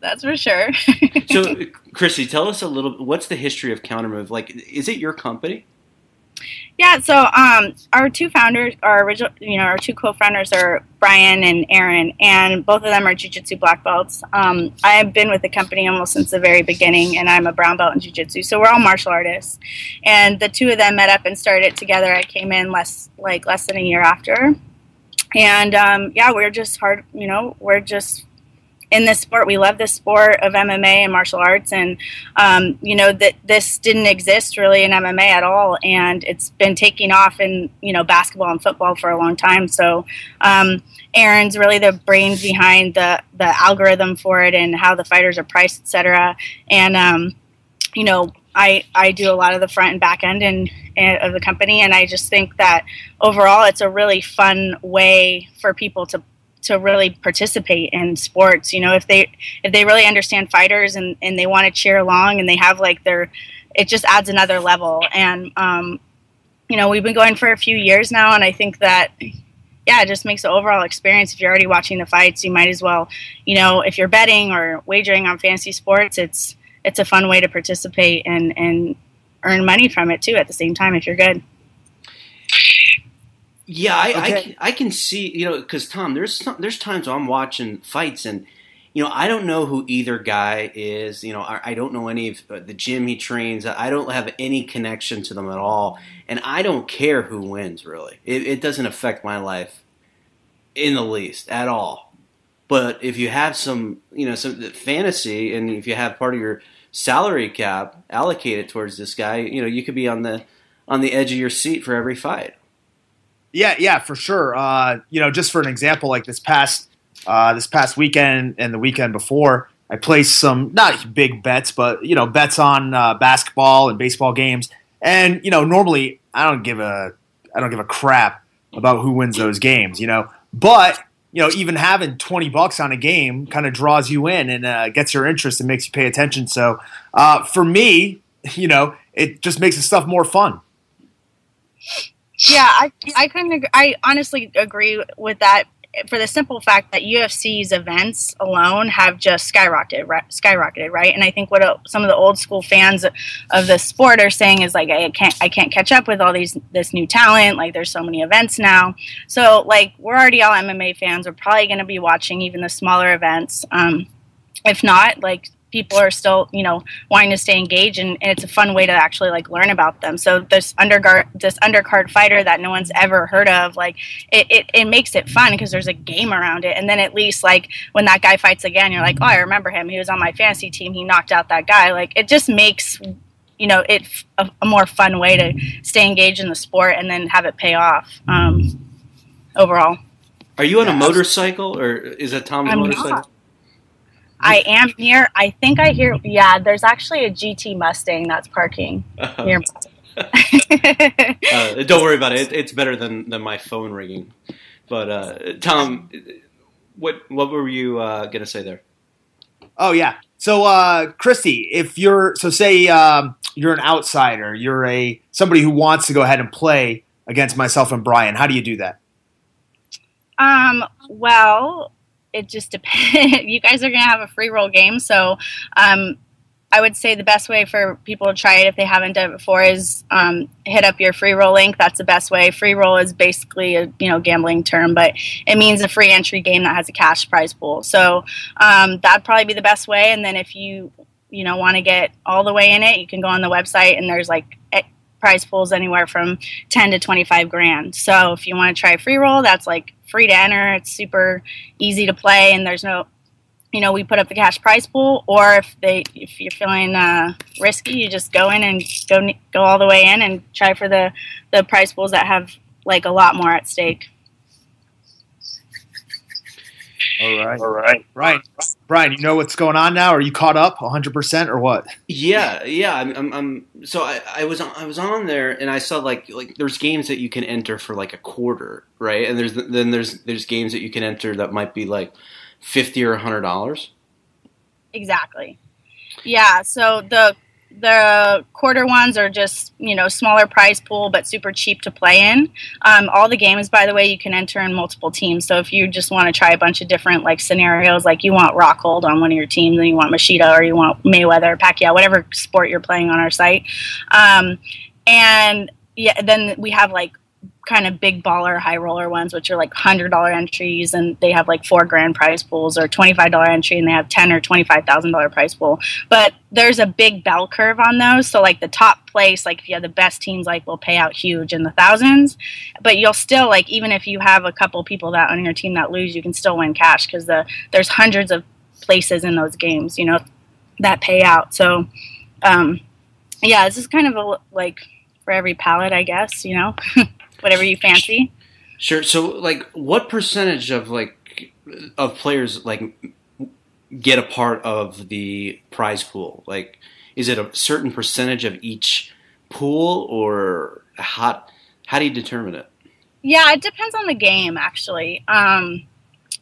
that's for sure. so, Chrissy, tell us a little. What's the history of KounterMove? Like, is it your company? Yeah, so um, our two founders, our original, you know, our two co-founders are Brian and Aaron, and both of them are jiu-jitsu black belts. Um, I've been with the company almost since the very beginning, and I'm a brown belt in jiu-jitsu. So we're all martial artists, and the two of them met up and started it together. I came in less like less than a year after, and um, yeah, we're just hard. You know, we're just in this sport. We love this sport of MMA and martial arts, and um, you know that this didn't exist really in MMA at all, and it's been taking off in you know basketball and football for a long time. So. Um, Aaron's really the brains behind the the algorithm for it and how the fighters are priced, etc. And um, you know, I I do a lot of the front and back end and, and, of the company, and I just think that overall it's a really fun way for people to to really participate in sports. You know, if they if they really understand fighters and and they want to cheer along and they have like their, it just adds another level. And um, you know, we've been going for a few years now, and I think that yeah, it just makes the overall experience. If you're already watching the fights, you might as well, you know, if you're betting or wagering on fantasy sports, it's it's a fun way to participate and and earn money from it too at the same time if you're good. Yeah, I, okay. I, I, can see you know because Tom, there's some, there's times I'm watching fights and you know I don't know who either guy is. You know I, I don't know any of uh, the gym he trains. I don't have any connection to them at all, and I don't care who wins. Really, it, it doesn't affect my life in the least at all. But if you have some you know some fantasy, and if you have part of your salary cap allocated towards this guy, you know you could be on the on the edge of your seat for every fight. Yeah, yeah, for sure. Uh, you know, just for an example, like this past uh, this past weekend and the weekend before, I placed some not big bets, but you know, bets on uh, basketball and baseball games. And you know, normally I don't give a I don't give a crap about who wins those games, you know. But you know, even having twenty bucks on a game kind of draws you in and uh, gets your interest and makes you pay attention. So uh, for me, <laughs> you know, it just makes the stuff more fun. Yeah, I I couldn't. Agree. I honestly agree with that for the simple fact that UFC's events alone have just skyrocketed, right, skyrocketed, right? And I think what uh, some of the old school fans of the sport are saying is like, I can't, I can't catch up with all these this new talent. Like, there's so many events now. So, like, we're already all MMA fans. We're probably going to be watching even the smaller events. Um, if not, like people are still you know wanting to stay engaged and, and, it's a fun way to actually like learn about them. So this undercard this undercard fighter that no one's ever heard of like it, it, it makes it fun because there's a game around it. And then at least like when that guy fights again you're like oh i remember him. He was on my fantasy team. He knocked out that guy. Like it just makes you know it a, a more fun way to stay engaged in the sport and then have it pay off um, overall. Are you on a motorcycle or is that tom's I'm motorcycle? not. I am near. I think I hear. Yeah, there's actually a GT Mustang that's parking uh-huh. near. <laughs> uh, don't worry about it. it. It's better than, than my phone ringing. But uh, Tom, what what were you uh, gonna say there? Oh yeah. So uh, Christy, if you're so say um, you're an outsider, you're a somebody who wants to go ahead and play against myself and Brian. How do you do that? Um. Well, it just depends. <laughs> you guys are going to have a free roll game, so um, I would say the best way for people to try it if they haven't done it before is um, hit up your free roll link. That's the best way. Free roll is basically a you know gambling term, but it means a free entry game that has a cash prize pool. So um, that'd probably be the best way. And then if you you know want to get all the way in it, you can go on the website and there's like prize pools anywhere from 10 to 25 grand. So if you want to try free roll, that's like free to enter. It's super easy to play, and there's no, you know, we put up the cash prize pool. Or if they, if you're feeling uh, risky, you just go in and go go all the way in and try for the the prize pools that have like a lot more at stake. All right. All right. Brian, Brian, you know what's going on now? Are you caught up 100% or what? Yeah, yeah. I'm, I'm, I'm so I, I was on, I was on there and I saw like like there's games that you can enter for like a quarter, right? And there's then there's there's games that you can enter that might be like 50 or 100 dollars. Exactly. Yeah, so the the quarter ones are just you know smaller prize pool but super cheap to play in. Um, all the games by the way you can enter in multiple teams. So if you just want to try a bunch of different like scenarios like you want rockhold on one of your teams and you want machida or you want mayweather pacquiao whatever sport you're playing on our site. Um, and yeah, then we have like kind of big baller high roller ones which are like hundred dollar entries and they have like four grand prize pools or twenty five dollar entry and they have ten or twenty five thousand dollar prize pool. But there's a big bell curve on those. So like the top place like if you have the best teams like will pay out huge in the thousands. But you'll still like even if you have a couple people that on your team that lose you can still win cash because the there's hundreds of places in those games you know that pay out. So um yeah this is kind of a like for every palette i guess you know <laughs> whatever you fancy. Sure. So, like, what percentage of like of players like get a part of the prize pool? Like, is it a certain percentage of each pool, or how how do you determine it? Yeah, it depends on the game, actually. Um,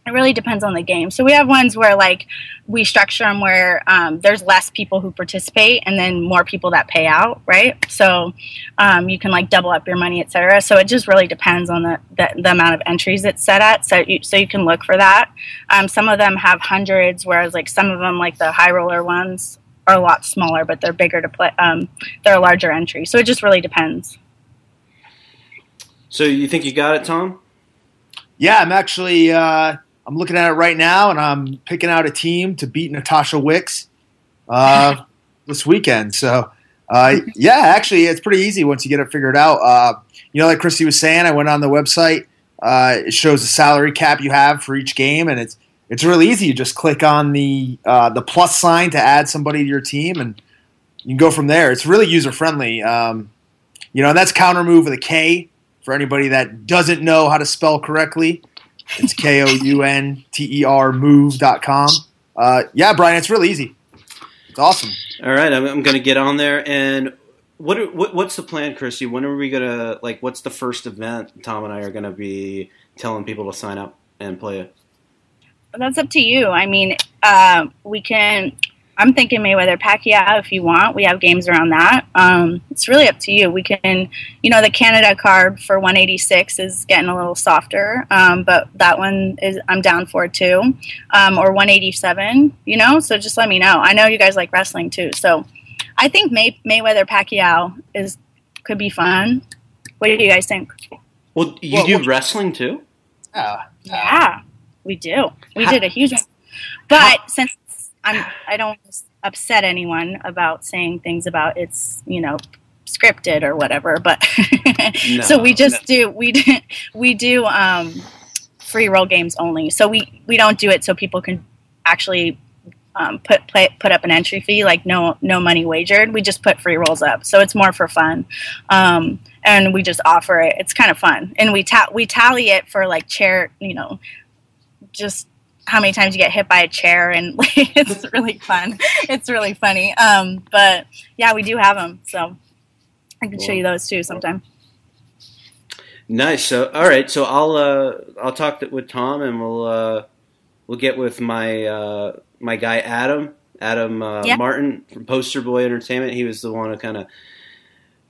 it really depends on the game. So we have ones where like we structure them where um, there's less people who participate and then more people that pay out, right? So um, you can like double up your money, etc. So it just really depends on the, the, the, amount of entries it's set at. So you, so you can look for that. Um, some of them have hundreds, whereas like some of them, like the high roller ones, are a lot smaller, but they're bigger to play. Um, they're a larger entry. So it just really depends. So you think you got it, Tom? Yeah, I'm actually. Uh I'm looking at it right now, and I'm picking out a team to beat Natasha Wicks uh, <laughs> this weekend. So, uh, yeah, actually, it's pretty easy once you get it figured out. Uh, you know, like Christy was saying, I went on the website. Uh, it shows the salary cap you have for each game, and it's it's really easy. You just click on the uh, the plus sign to add somebody to your team, and you can go from there. It's really user friendly. Um, you know, and that's KounterMove with a K for anybody that doesn't know how to spell correctly. It's K O U N T E R move.com. Uh, yeah, Brian, it's real easy. It's awesome. All right, I'm, I'm going to get on there. And what, are, what what's the plan, Christy? When are we going to, like, what's the first event Tom and I are going to be telling people to sign up and play it? That's up to you. I mean, uh, we can I'm thinking Mayweather Pacquiao if you want. We have games around that. Um, it's really up to you. We can, you know, the Canada card for 186 is getting a little softer, um, but that one is I'm down for too. Um, or 187, you know. So just let me know. I know you guys like wrestling too, so I think May- Mayweather Pacquiao is could be fun. What do you guys think? Well, you well, do well, wrestling too. Uh, yeah, we do. We did a huge one. But since I'm I don't upset anyone about saying things about it's you know scripted or whatever. But <laughs> no, so we just no. do we do, <laughs> we do um, free roll games only. So we we don't do it so people can actually um, put play, put up an entry fee like no no money wagered. We just put free rolls up, so it's more for fun. Um, and we just offer it. It's kind of fun, and we ta- we tally it for like chair, you know, just how many times you get hit by a chair and <laughs> it's really fun. It's really funny. Um, but yeah, we do have them, so I can cool. show you those too sometime. Nice. So all right. So I'll uh, I'll talk with Tom and we'll uh, we'll get with my uh, my guy Adam Adam uh, yep. Martin from Poster Boy Entertainment. He was the one who kind of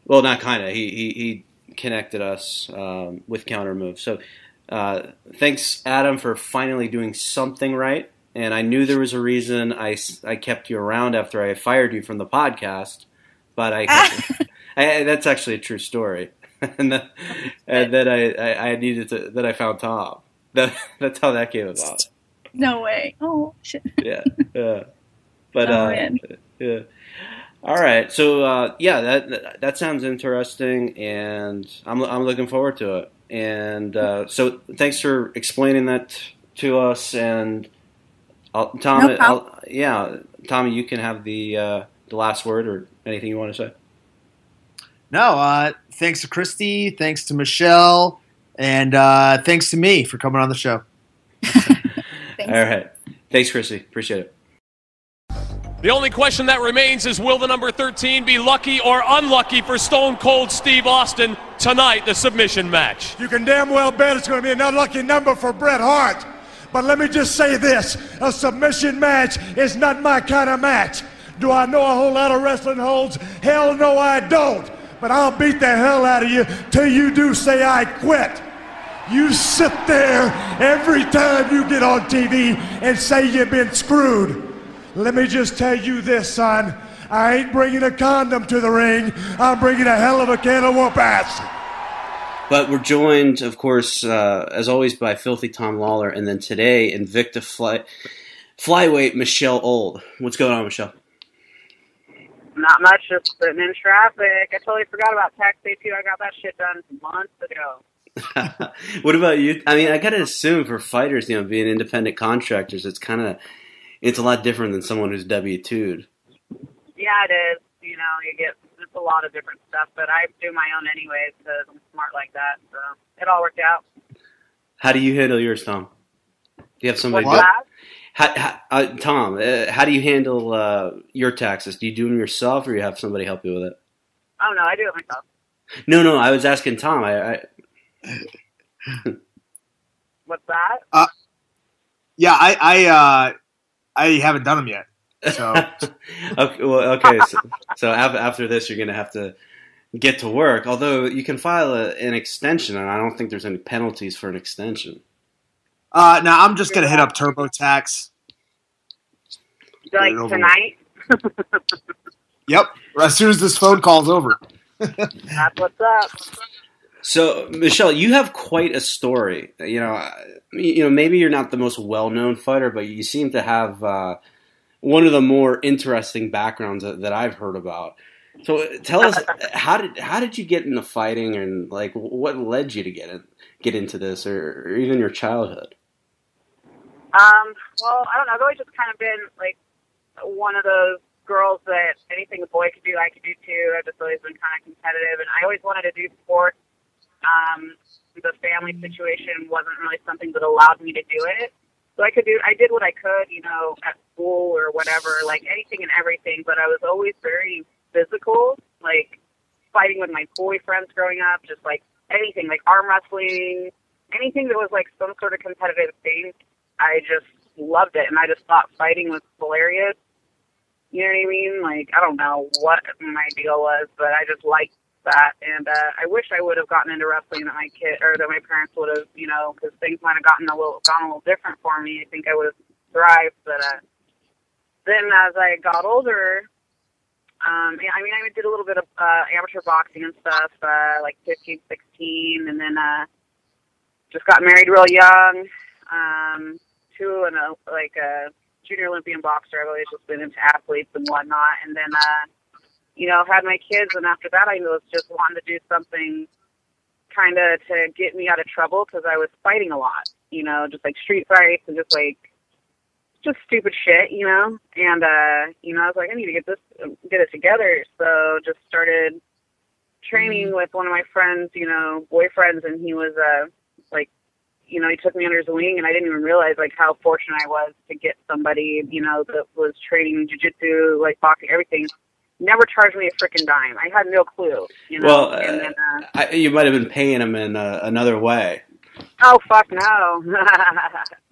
well, not kind of he, he he connected us um, with KounterMove. So uh, thanks, Adam, for finally doing something right. And I knew there was a reason I, I kept you around after I fired you from the podcast, but I, <laughs> I that's actually a true story. <laughs> and then I, I, I, needed to that I found Tom. <laughs> That that's how that came about. No way. Oh shit. yeah, yeah. But oh, uh, yeah. All right. So uh, yeah, that that sounds interesting, and I'm I'm looking forward to it. And uh, so, thanks for explaining that to us. And I'll, Tom, no I'll, yeah, Tommy, you can have the uh, the last word or anything you want to say. No, uh, thanks to Christy, thanks to Michelle, and uh, thanks to me for coming on the show. <laughs> <laughs> All right, thanks, Christy. Appreciate it. The only question that remains is will the number 13 be lucky or unlucky for Stone Cold Steve Austin tonight, the submission match? You can damn well bet it's going to be an unlucky number for Bret Hart. But let me just say this a submission match is not my kind of match. Do I know a whole lot of wrestling holds? Hell no, I don't. But I'll beat the hell out of you till you do say I quit. You sit there every time you get on TV and say you've been screwed. Let me just tell you this, son. I ain't bringing a condom to the ring. I'm bringing a hell of a can of whoop ass. But we're joined, of course, uh, as always, by Filthy Tom Lawlor, and then today Invicta Fly, flyweight Michelle Ould. What's going on, Michelle? Not much, just sitting in traffic. I totally forgot about tax day too. I got that shit done months ago. <laughs> what about you? I mean, I gotta assume for fighters, you know, being independent contractors, it's kind of it's a lot different than someone who's W two'd. Yeah, it is. You know, you get it's a lot of different stuff, but I do my own anyways because I'm smart like that. So it all worked out. How do you handle yours, Tom? Do you have somebody? What's that? How, how, uh, Tom, uh, how do you handle uh, your taxes? Do you do them yourself, or you have somebody help you with it? Oh no, I do it myself. No, no, I was asking Tom. I, I... What's that? Uh, yeah, I I uh, I haven't done them yet. So <laughs> okay, well, okay. So, so after, after this, you're going to have to get to work. Although you can file a, an extension, and I don't think there's any penalties for an extension. uh, now I'm just gonna hit up TurboTax. Like tonight? Yep, as soon as this phone call's over. <laughs> That's what's up. So, Michelle, you have quite a story. You know, you know, maybe you're not the most well-known fighter, but you seem to have uh, one of the more interesting backgrounds that, that I've heard about. So, tell us <laughs> how did how did you get into fighting, and like what led you to get in, get into this, or, or even your childhood? Um, well, I don't know. I've always just kind of been like one of those girls that anything a boy could do, I could do too. I've just always been kind of competitive, and I always wanted to do sports. Um, the family situation wasn't really something that allowed me to do it. So I could do, I did what I could, you know, at school or whatever, like anything and everything. But I was always very physical, like fighting with my boyfriends growing up, just like anything, like arm wrestling, anything that was like some sort of competitive thing. I just loved it, and I just thought fighting was hilarious. You know what I mean? Like I don't know what my deal was, but I just liked that, and uh, I wish I would have gotten into wrestling that my kid or that my parents would have, you know, because things might have gotten a little gone a little different for me. I think I would have thrived, but uh, then as I got older, um, I mean, I did a little bit of uh, amateur boxing and stuff, uh, like 15, 16, and then uh, just got married real young. Um, to an uh, like a junior Olympian boxer. I've always just been into athletes and whatnot, and then uh, you know had my kids, and after that, I was just wanting to do something kind of to get me out of trouble because I was fighting a lot. You know, just like street fights and just like just stupid shit, you know. And uh, you know, I was like, I need to get this, get it together. So just started training with one of my friends, you know, boyfriends, and he was uh, like, you know, he took me under his wing, and I didn't even realize like how fortunate I was to get somebody, you know, that was training jujitsu, like boxing, everything. Never charged me a freaking dime. I had no clue, you know. Well, and uh, then, uh, I, you might have been paying him in uh, another way. Oh fuck no. <laughs>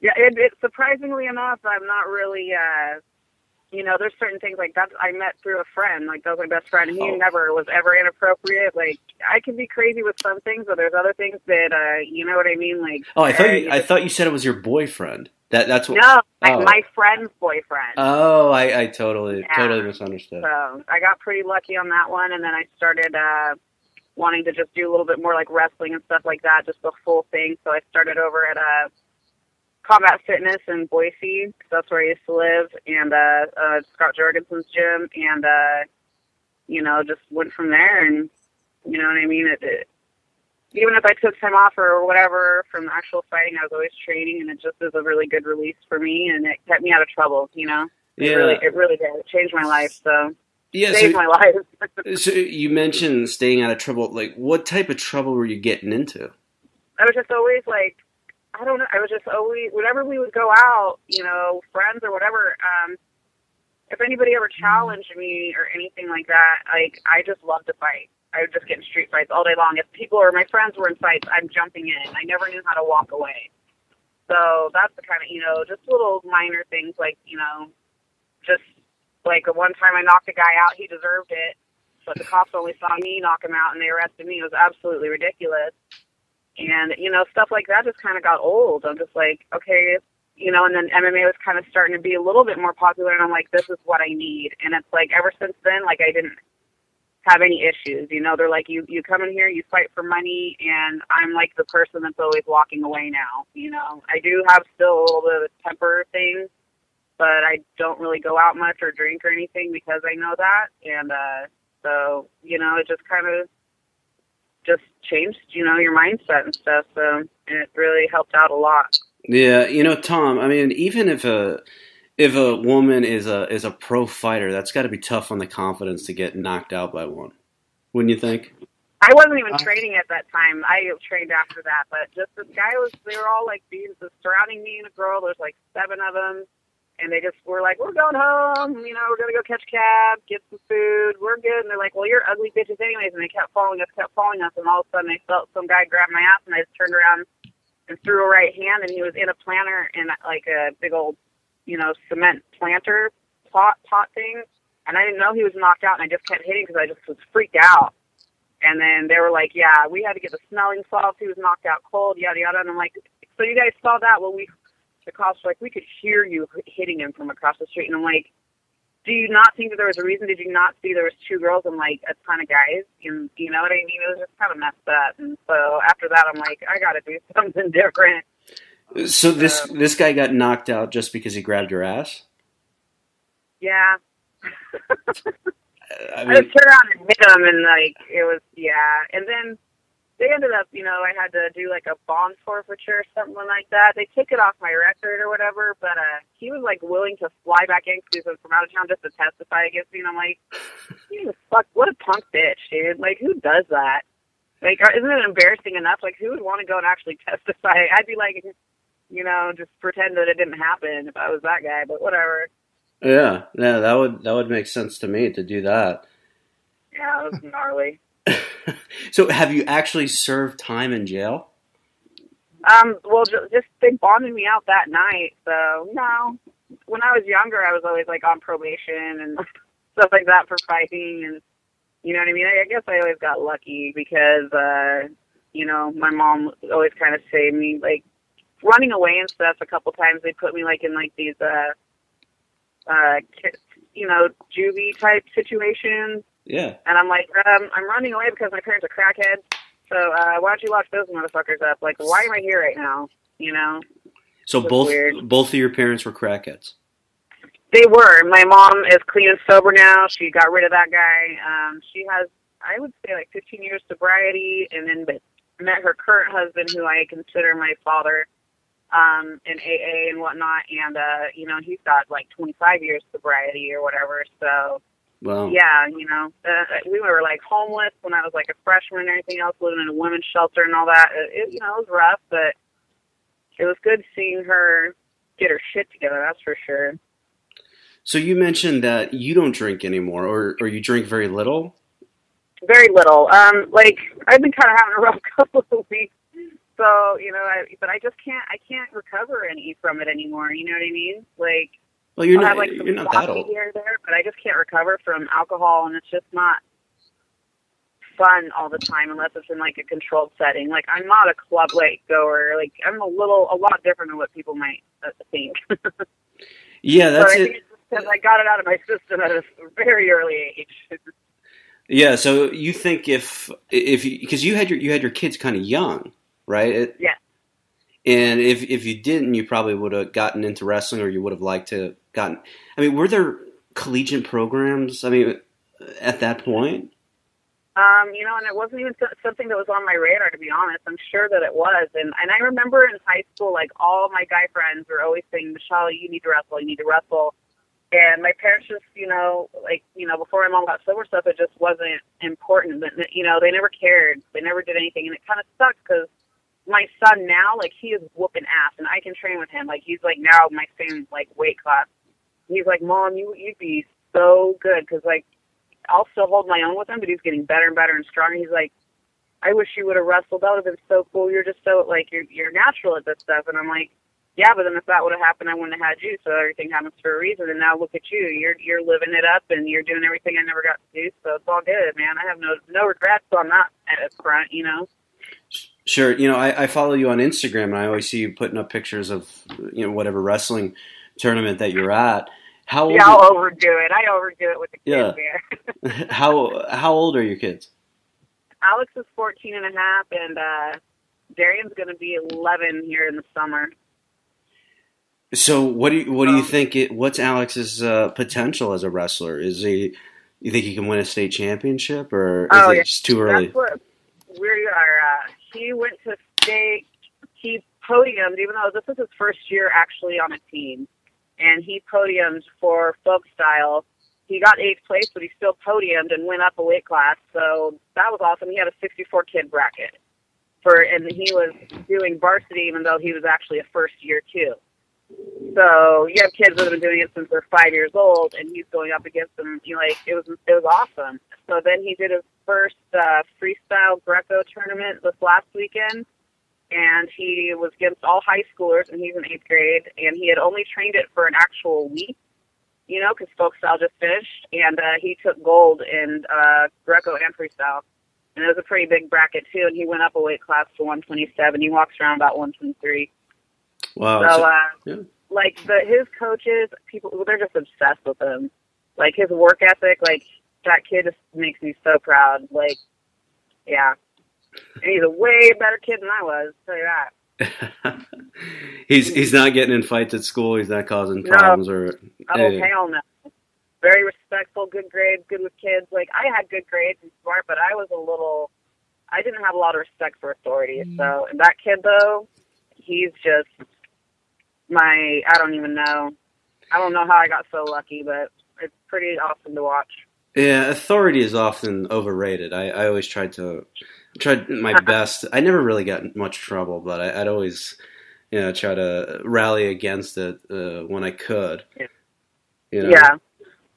yeah, it, it surprisingly enough, I'm not really. uh You know, there's certain things like that I met through a friend. Like that was my best friend. He Oh. never was ever inappropriate. Like I can be crazy with some things, but there's other things that uh you know what I mean. Like Oh, I thought you, I thought you said it was your boyfriend. That that's what. no, like oh. my friend's boyfriend. Oh, I, I totally Yeah. totally misunderstood. So I got pretty lucky on that one, and then I started uh, wanting to just do a little bit more like wrestling and stuff like that, just the full thing. So I started over at uh, Combat Fitness in Boise, 'cause that's where I used to live, and uh, uh, Scott Jorgensen's gym, and uh, you know, just went from there. And you know what I mean? It, it, even if I took time off or whatever from actual fighting, I was always training, and it just was a really good release for me, and it kept me out of trouble. You know, it Yeah. really, it really did. It changed my life. So Yeah, saved so, my life. <laughs> so you mentioned staying out of trouble. Like, what type of trouble were you getting into? I was just always like, I don't know. I was just always, whenever we would go out, you know, friends or whatever, um, if anybody ever challenged me or anything like that, like, I just loved to fight. I would just get in street fights all day long. If people or my friends were in fights, I'm jumping in. I never knew how to walk away. So that's the kind of, you know, just little minor things like, you know, just like the one time I knocked a guy out, he deserved it, but the cops only saw me knock him out and they arrested me. It was absolutely ridiculous. And, you know, stuff like that just kind of got old. I'm just like, okay, you know, and then MMA was kind of starting to be a little bit more popular, and I'm like, this is what I need. And it's like ever since then, like I didn't have any issues. You know, they're like, you you come in here, you fight for money, and I'm like the person that's always walking away now. You know, I do have still a little bit of a temper thing, but I don't really go out much or drink or anything because I know that, and uh, so you know, it just kind of just changed, you know, your mindset and stuff. So and it really helped out a lot. Yeah, you know, Tom. I mean, even if a if a woman is a is a pro fighter, that's got to be tough on the confidence to get knocked out by one, wouldn't you think? I wasn't even uh, training at that time. I trained after that, but just this guy was. They were all like being surrounding me and a girl. There's like seven of them, and they just were like, "We're going home. You know, we're gonna go catch a cab, get some food. We're good." And they're like, "Well, you're ugly bitches anyways." And they kept following us, kept following us, and all of a sudden, I felt some guy grab my ass, and I just turned around and threw a right hand, and he was in a planter in like a big old, you know, cement planter pot pot thing, and I didn't know he was knocked out, and I just kept hitting because I just was freaked out. And then they were like, "Yeah, we had to get the smelling salts. He was knocked out cold, yada yada." And I'm like, "So you guys saw that? Well, we the cops were like, we could hear you hitting him from across the street." And I'm like, "Do you not think that there was a reason? Did you not see there was two girls and like a ton of guys? And you know what I mean? It was just kind of messed up." And so after that, I'm like, "I got to do <laughs> something different." So this this guy got knocked out just because he grabbed your ass. Yeah. I <laughs> I mean, just turned around and hit him, and like it was, yeah. And then they ended up, you know, I had to do like a bond forfeiture or something like that. They took it off my record or whatever, but uh he was like willing to fly back in because he was from out of town just to testify against me. And I'm like, you fuck, what a punk bitch, dude! Like, who does that? Like, isn't it embarrassing enough? Like, who would want to go and actually <laughs> testify? I'd be like, you know, just pretend that it didn't happen if I was that guy. But whatever. yeah, yeah, that would that would make sense to me to do that. Yeah, it was gnarly. <laughs> So, have you actually served time in jail? Um, well, just they bonded me out that night. So no, when I was younger, I was always like on probation and <laughs> stuff like that for fighting, and you know what I mean. I, guess I always got lucky because uh, you know my mom always kind of saved me, like running away and stuff. A couple times they put me like in like these uh, uh, you know, juvie type situations, Yeah. and I'm like, um, I'm running away because my parents are crackheads. So uh, why don't you lock those motherfuckers up? Like, why am I here right now? You know, So both weird. both of your parents were crackheads. they were. My mom is clean and sober now. She got rid of that guy. Um, she has, I would say, like 15 years sobriety, and then met- met her current husband, who I consider my father, um, in AA and whatnot. And uh, you know, he's got like 25 years sobriety or whatever. So Well, yeah, you know, uh, we were like homeless when I was like a freshman and everything else, living in a women's shelter and all that. It, it, you know, it was rough, but it was good seeing her get her shit together. That's for sure. So you mentioned that you don't drink anymore, or or you drink very little. Very little. Um, like I've been kind of having a rough <laughs> couple of weeks, so you know, I, but I just can't. I can't recover any from it anymore. You know what I mean? Like Well, you're I'll not have like some you're not that old. here there, but I just can't recover from alcohol, and it's just not fun all the time unless it's in like a controlled setting. Like I'm not a club like goer. Like I'm a little, a lot different than what people might uh, think. <laughs> Yeah, that's it. because I got it out of my system at a very early age. <laughs> Yeah, so you think if if because you had your you had your kids kind of young, right? It, Yeah. And if if you didn't, you probably would have gotten into wrestling, or you would have liked to gotten. I mean, were there collegiate programs? I mean, at that point. Um, you know, and it wasn't even something that was on my radar, to be honest. I'm sure that it was. And, and I remember in high school, like, all my guy friends were always saying, Michelle, you need to wrestle, you need to wrestle. And my parents just, you know, like, you know, before my mom got sober stuff, it just wasn't important. But, you know, they never cared. They never did anything. And it kind of sucks because my son now, like, he is whooping ass, and I can train with him. Like, he's, like, now my same, like, weight class. He's like, Mom, you, you'd be so good because, like, I'll still hold my own with him, but he's getting better and better and stronger. He's like, I wish you would have wrestled. That would have been so cool. You're just so like you're you're natural at this stuff. And I'm like, yeah, but then if that would have happened, I wouldn't have had you. So everything happens for a reason. And now look at you. You're you're living it up and you're doing everything I never got to do. So it's all good, man. I have no no regrets on that at front, you know. Sure. You know, I, I follow you on Instagram, and I always see you putting up pictures of you know whatever wrestling tournament that you're at. How old? Yeah, I'll overdo it. I overdo it with the kids Yeah. here. <laughs> how how old are your kids? Alex is 14 and a half, and uh, Darian's going to be 11 here in the summer. So what do you what do you Um, think? It, what's Alex's uh, potential as a wrestler? Is he? You think he can win a state championship, or is Oh, it yeah. just too early? That's what we are. Uh, he went to state. He podiumed, even though this is his first year actually on a team, and he podiumed for folk style. He got eighth place, but he still podiumed and went up a weight class. So that was awesome. He had a 64 kid bracket for, and he was doing varsity, even though he was actually a first year too. So you have kids that have been doing it since they're five years old, and he's going up against them. You like it was it was awesome. So then he did his first uh, freestyle Greco tournament this last weekend, and he was against all high schoolers, and he's in eighth grade, and he had only trained it for an actual week. You know, because folk style just finished, and uh, he took gold in uh, Greco and freestyle, and it was a pretty big bracket too. And he went up a weight class to 127. He walks around about 123. Wow. So, uh, yeah. like the his coaches, people they're just obsessed with him. Like his work ethic, like that kid just makes me so proud. Like, yeah, and he's a way better kid than I was. I'll tell you that. <laughs> he's he's not getting in fights at school. He's not causing No. problems or. Oh anything. hell no. Very respectful, good grades, good with kids. Like I had good grades and smart, but I was a little. I didn't have a lot of respect for authority. Mm. So and that kid though, he's just my. I don't even know. I don't know how I got so lucky, but it's pretty awesome to watch. Yeah, authority is often overrated. I, I always tried to tried my best. I never really got in much trouble, but I, I'd always you know try to rally against it uh, when I could. Yeah. You know? Yeah.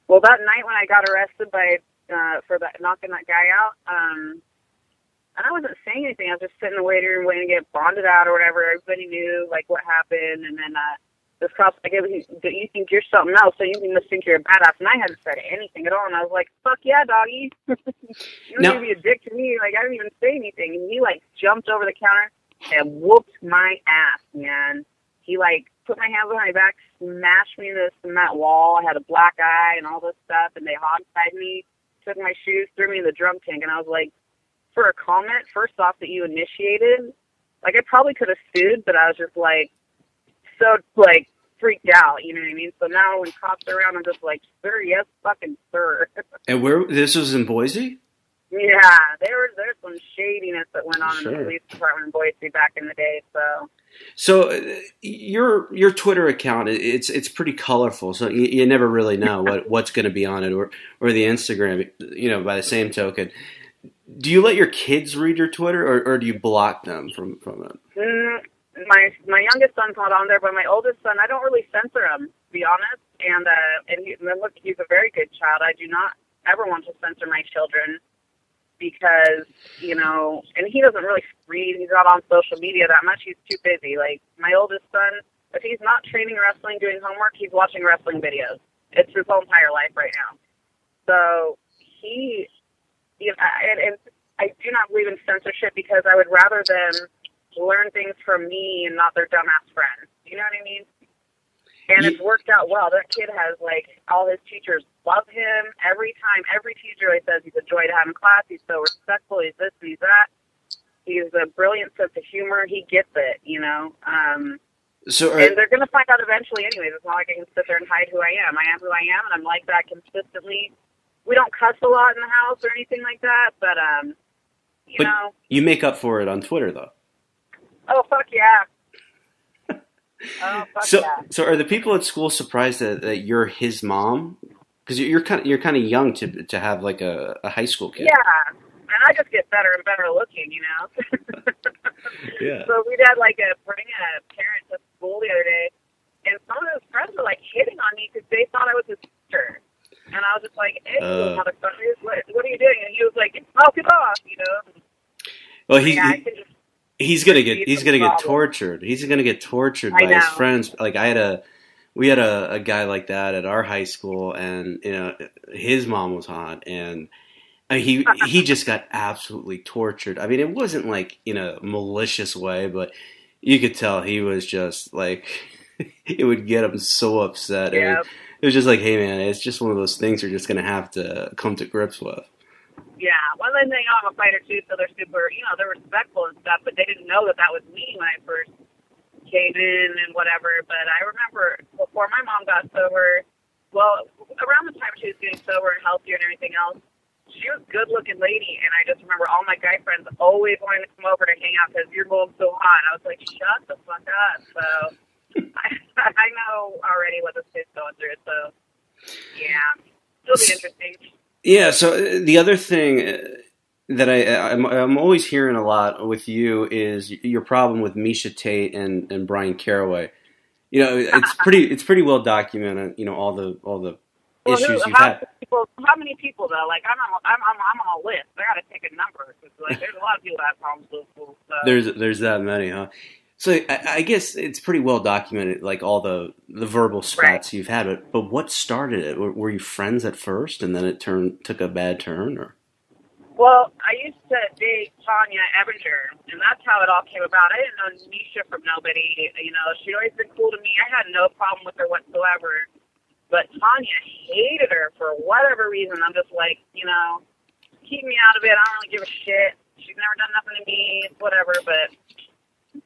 Well, that night when I got arrested by uh, for that knocking that guy out, um, and I wasn't saying anything. I was just sitting in the waiting room waiting to get bonded out or whatever. Everybody knew like what happened, and then uh, this cop's like, "Hey, you think you're something else? So you just think you're a badass?" And I hadn't said anything at all, and I was like, "Fuck yeah, doggy! <laughs> you don't Now- be a dick to me. Like I didn't even say anything." And he like jumped over the counter and whooped my ass, man. He like put my hands behind my back, smashed me into the cement wall. I had a black eye and all this stuff, and they hogtied me, took my shoes, threw me in the drum tank, and I was like, for a comment, first off, that you initiated, like I probably could have sued, but I was just like, so like freaked out, you know what I mean? So now when cops are around, I'm just like, sir, yes, fucking sir. <laughs> And where this was in Boise? yeah, there was there's some shadiness that went on in the police department in Boise back in the day. So So uh, your your Twitter account it's it's pretty colorful. So you, you never really know what, <laughs> what's going to be on it, or or the Instagram. You know, by the same token, do you let your kids read your Twitter, or, or do you block them from from it? Mm, my my youngest son's not on there, but my oldest son, I don't really censor him, to be honest. And uh, and, he, and look, he's a very good child. I do not ever want to censor my children because you know, and he doesn't really read. He's not on social media that much. He's too busy. Like my oldest son, if he's not training wrestling, doing homework, he's watching wrestling videos. It's his whole entire life right now. So he, you know, and, and I do not believe in censorship because I would rather them learn things from me and not their dumbass friends. You know what I mean? And Ye- it's worked out well. That kid has like all his teachers love him. Every time, every teacher always says he's a joy to have in class. He's so respectful. He's this, he's that. He's a brilliant sense of humor. He gets it, you know. Um, So are, and they're going to find out eventually, anyways. It's not like I can sit there and hide who I am. I am who I am, and I'm like that consistently. We don't cuss a lot in the house or anything like that, but um, you But- know, you make up for it on Twitter though. Oh fuck yeah. <laughs> Oh fuck So yeah. so are the people at school surprised that, that you're his mom? Because you're kind of, you're kind of young to to have like a, a high school kid. Yeah, and I just get better and better looking, you know. <laughs> Yeah. So we had like a bring a parent to school the other day, and some of his friends were like hitting on me because they thought I was his sister, and I was just like, "Hey, Uh. motherfuckers, what, what are you doing?" And he was like, "Knock it off," you know. Well, he, yeah, I can just he's gonna get He's gonna get tortured. He's gonna get tortured I by his friends. Like I had a we had a, a guy like that at our high school, and you know his mom was hot, and I mean, he <laughs> he just got absolutely tortured. I mean, it wasn't like in a malicious way, but you could tell he was just like <laughs> it would get him so upset. It, Yeah. was, it was just like, hey man, it's just one of those things you're just gonna have to come to grips with. Yeah, well, then they know I'm a fighter too, so they're super, you know, they're respectful and stuff. But they didn't know that that was me when I first came in and whatever. But I remember before my mom got sober, well, around the time she was getting sober and healthier and everything else, she was a good-looking lady, and I just remember all my guy friends always wanting to come over to hang out because you're going so hot. I was like, shut the fuck up. So <laughs> I, I know already what this kid's going through. So yeah, it'll be interesting. Yeah. So uh, the other thing uh, that I I'm, I'm always hearing a lot with you is your problem with Miesha Tate and and Bryan Caraway. You know, it's pretty it's pretty well documented. You know, all the all the Well, issues who, you've how, had. people, how many people though? Like I'm on, I'm, I'm, I'm on a list. I got to take a number because like there's a lot of people that have problems with stuff. There's there's that many, huh? So I, I guess it's pretty well documented, like all the the verbal spats you've had. But, but what started it? Were, were you friends at first, and then it turned took a bad turn, or Well, I used to date Tonya Evinger, and that's how it all came about. I didn't know Miesha from nobody. You know, she'd always been cool to me. I had no problem with her whatsoever. But Tonya hated her for whatever reason. I'm just like, you know, keep me out of it. I don't really give a shit. She's never done nothing to me, whatever. But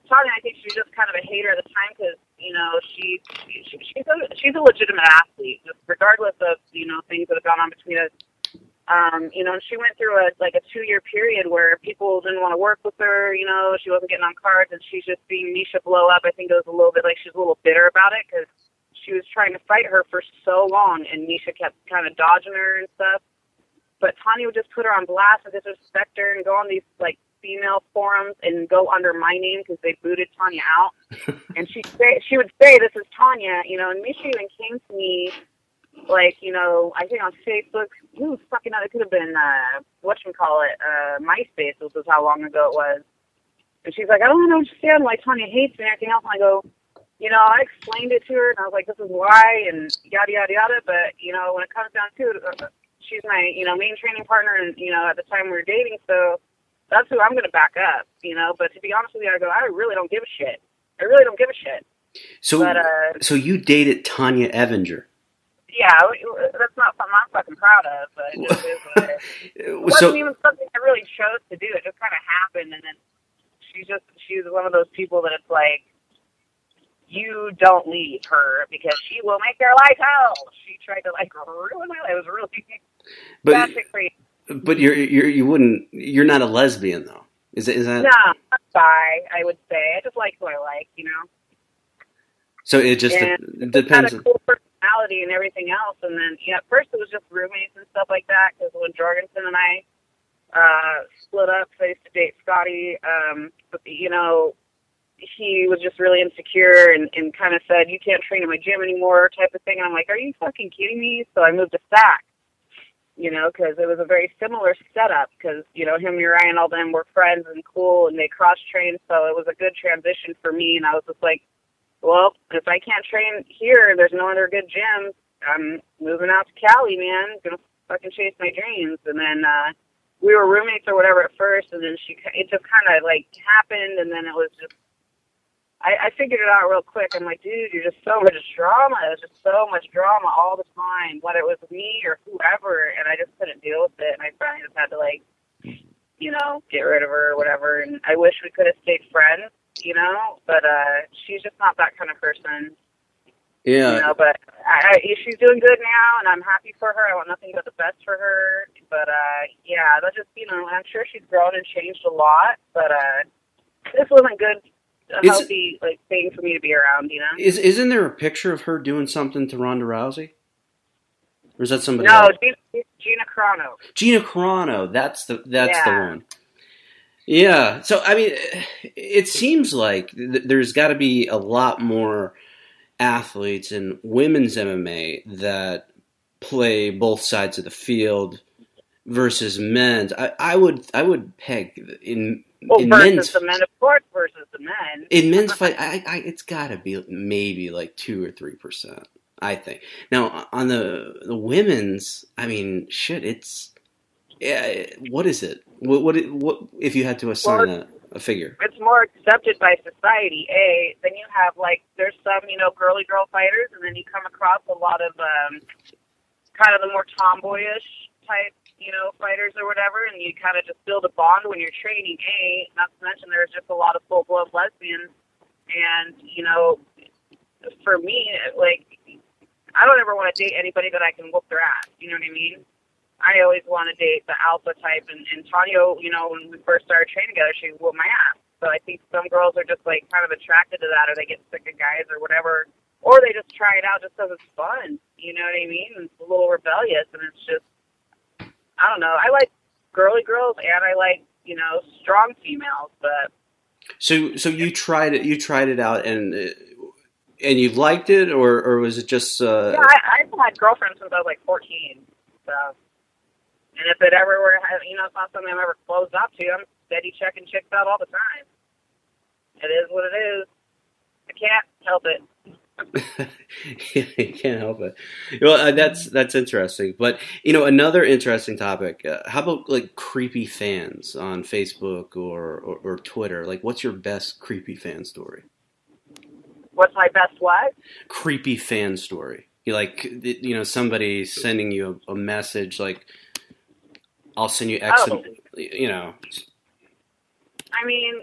Tonya, I think she was just kind of a hater at the time because, you know, she, she she's a she's a legitimate athlete, just regardless of you know things that have gone on between us um, you know, and she went through a like a two year period where people didn't want to work with her. You know, she wasn't getting on cards, and she's just seeing Miesha blow up. I think it was a little bit like she's a little bitter about it because she was trying to fight her for so long, and Miesha kept kind of dodging her and stuff. But Tonya would just put her on blast and disrespect her, and go on these like female forums and go under my name because they booted Tonya out. <laughs> and she say she would say, "This is Tonya," you know, and Miesha even came to me like you know, I think on Facebook, who fucking know, it could have been uh, what you call it, uh, MySpace. This is how long ago it was. And she's like, I don't understand why Tonya hates me and everything else. And I go, you know, I explained it to her, and I was like, this is why, and yada yada yada. But you know, when it comes down to it, uh, she's my you know main training partner, and you know, at the time we were dating, so that's who I'm going to back up. You know, but to be honest with you, I go, I really don't give a shit. I really don't give a shit. so? But uh, so you dated Tonya Evinger. yeah, that's not something I'm fucking proud of, but it just. <laughs> It wasn't So even something I really chose to do. It just kind of happened, and then she's just she's one of those people that it's like you don't leave her because she will make your life hell. She tried to like ruin my life. It was really but that's crazy. But you're you're you wouldn't you're not a lesbian though. Is that is that No, I'm bi. I would say I just like who I like, you know. so? It just it depends. had a cool personality and everything else, and then you know, at first it was just roommates and stuff like that. Because when Jorgensen and I uh, split up, I used to date Scotty. Um, but you know, he was just really insecure and, and kind of said, "You can't train in my gym anymore," type of thing. And I'm like, "Are you fucking kidding me?" So I moved to Sac. You know, because it was a very similar setup. Because you know, him, Uriah, and all them were friends and cool, and they cross trained. So it was a good transition for me. And I was just like, well, if I can't train here, there's no other good gyms. I'm moving out to Cali, man. Gonna fucking chase my dreams. And then uh, we were roommates or whatever at first, and then she it just kind of like happened, and then it was just. I, I figured it out real quick. I'm like, dude, you're just so much drama. It was just so much drama all the time, whether it was me or whoever, and I just couldn't deal with it. And I finally just had to like, you know, get rid of her or whatever. And I wish we could have stayed friends, you know, but uh, she's just not that kind of person Yeah, you know, but I, I, she's doing good now, and I'm happy for her. I want nothing but the best for her. But uh, yeah, that just you know, I'm sure she's grown and changed a lot. But uh, this wasn't good, a Is- healthy like thing for me to be around. You know, is isn't there a picture of her doing something to Ronda Rousey? Or is that somebody no, else? Gina, Gina Carano. Gina Carano. That's the that's the one. Yeah. So I mean, it seems like th- there's got to be a lot more athletes in women's MMA that play both sides of the field versus men's. I, I would I would peg in Well, in versus men's the men, of course, versus the men. in men's fight. I, I it's got to be maybe like two or three percent. I think now on the the women's. I mean, shit. It's Yeah, what is it? What what, what if you had to assign a, a figure? it's more accepted by society. A, then you have like there's some you know girly girl fighters, and then you come across a lot of um, kind of the more tomboyish type you know fighters or whatever, and you kind of just build a bond when you're training. A, not to mention there's just a lot of full blown lesbians, and you know, for me, like I don't ever want to date anybody that I can whoop their ass. You know what I mean? I always want to date the alpha type, and, and Tonya, you know, when we first started training together, she whooped my ass. So I think some girls are just like kind of attracted to that, or they get sick of guys or whatever, or they just try it out just because it's fun. You know what I mean? It's a little rebellious, and it's just, I don't know. I like girly girls, and I like you know strong females, but So so you tried it you tried it out and uh, and you liked it or or was it just uh, yeah, I, I've had girlfriends since I was like 14. So, and if it ever were, you know, it's not something I'm ever closed up to. I'm steady checking chicks out all the time. It is what it is. I can't help it. <laughs> you can't help it. Well, uh, that's that's interesting. But you know, another interesting topic. Uh, how about like creepy fans on Facebook or, or or Twitter? Like, what's your best creepy fan story? What's my best what? Creepy fan story. You like, you know, somebody sending you a, a message like, "I'll send you X," Oh. you know. I mean,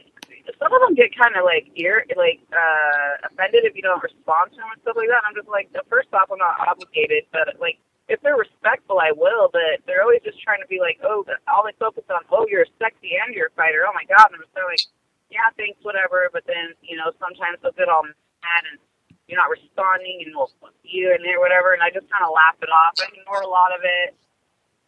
some of them get kind of like ear, like uh, offended if you don't respond to them and stuff like that. I'm just like, first off, I'm not obligated, but like, if they're respectful, I will. But they're always just trying to be like, oh, all they focus on, oh, you're sexy and you're a fighter. Oh my god, and I'm just like, yeah, thanks, whatever. But then, you know, sometimes they'll get all mad and you're not responding, and we'll fuck you and there, whatever. And I just kind of laugh it off. I ignore a lot of it.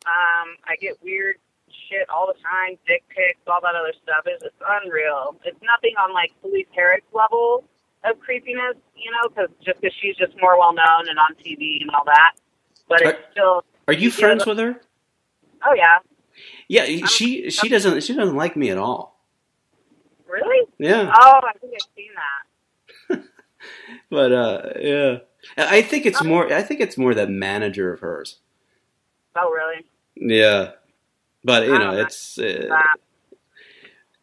Um, I get weird shit all the time, dick pics, all that other stuff. It's, it's unreal. It's nothing on like Felice Herrig's level of creepiness, you know, because just because she's just more well known and on TV and all that. But it's Are- still, Are you friends with her? oh yeah, Yeah, she she doesn't she doesn't like me at all. really? Yeah, Oh, I think I've seen that. <laughs> but uh, yeah, I think it's more. I think it's more that manager of hers. Oh, really? Yeah, but you know, Ah, it's uh,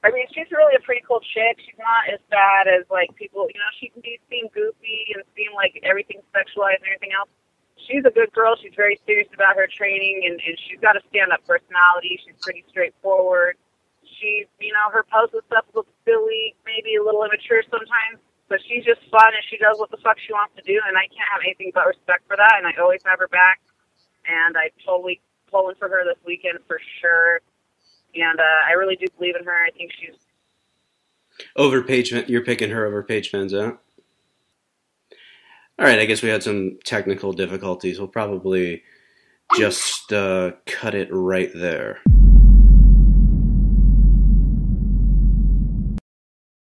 I mean, she's really a pretty cool chick. She's not as bad as like people. You know, she can be seem goofy and seem like everything's sexualized and everything else. She's a good girl. She's very serious about her training, and, and she's got a stand-up personality. She's pretty straightforward. She, you know, her posts and stuff look silly, maybe a little immature sometimes, but she's just fun and she does what the fuck she wants to do. And I can't have anything but respect for that. And I always have her back. And I totally pulling for her this weekend for sure. And uh, I really do believe in her. I think she's over Paige. Van- You're picking her over Paige VanZant. All right, I guess we had some technical difficulties. We'll probably just uh, cut it right there.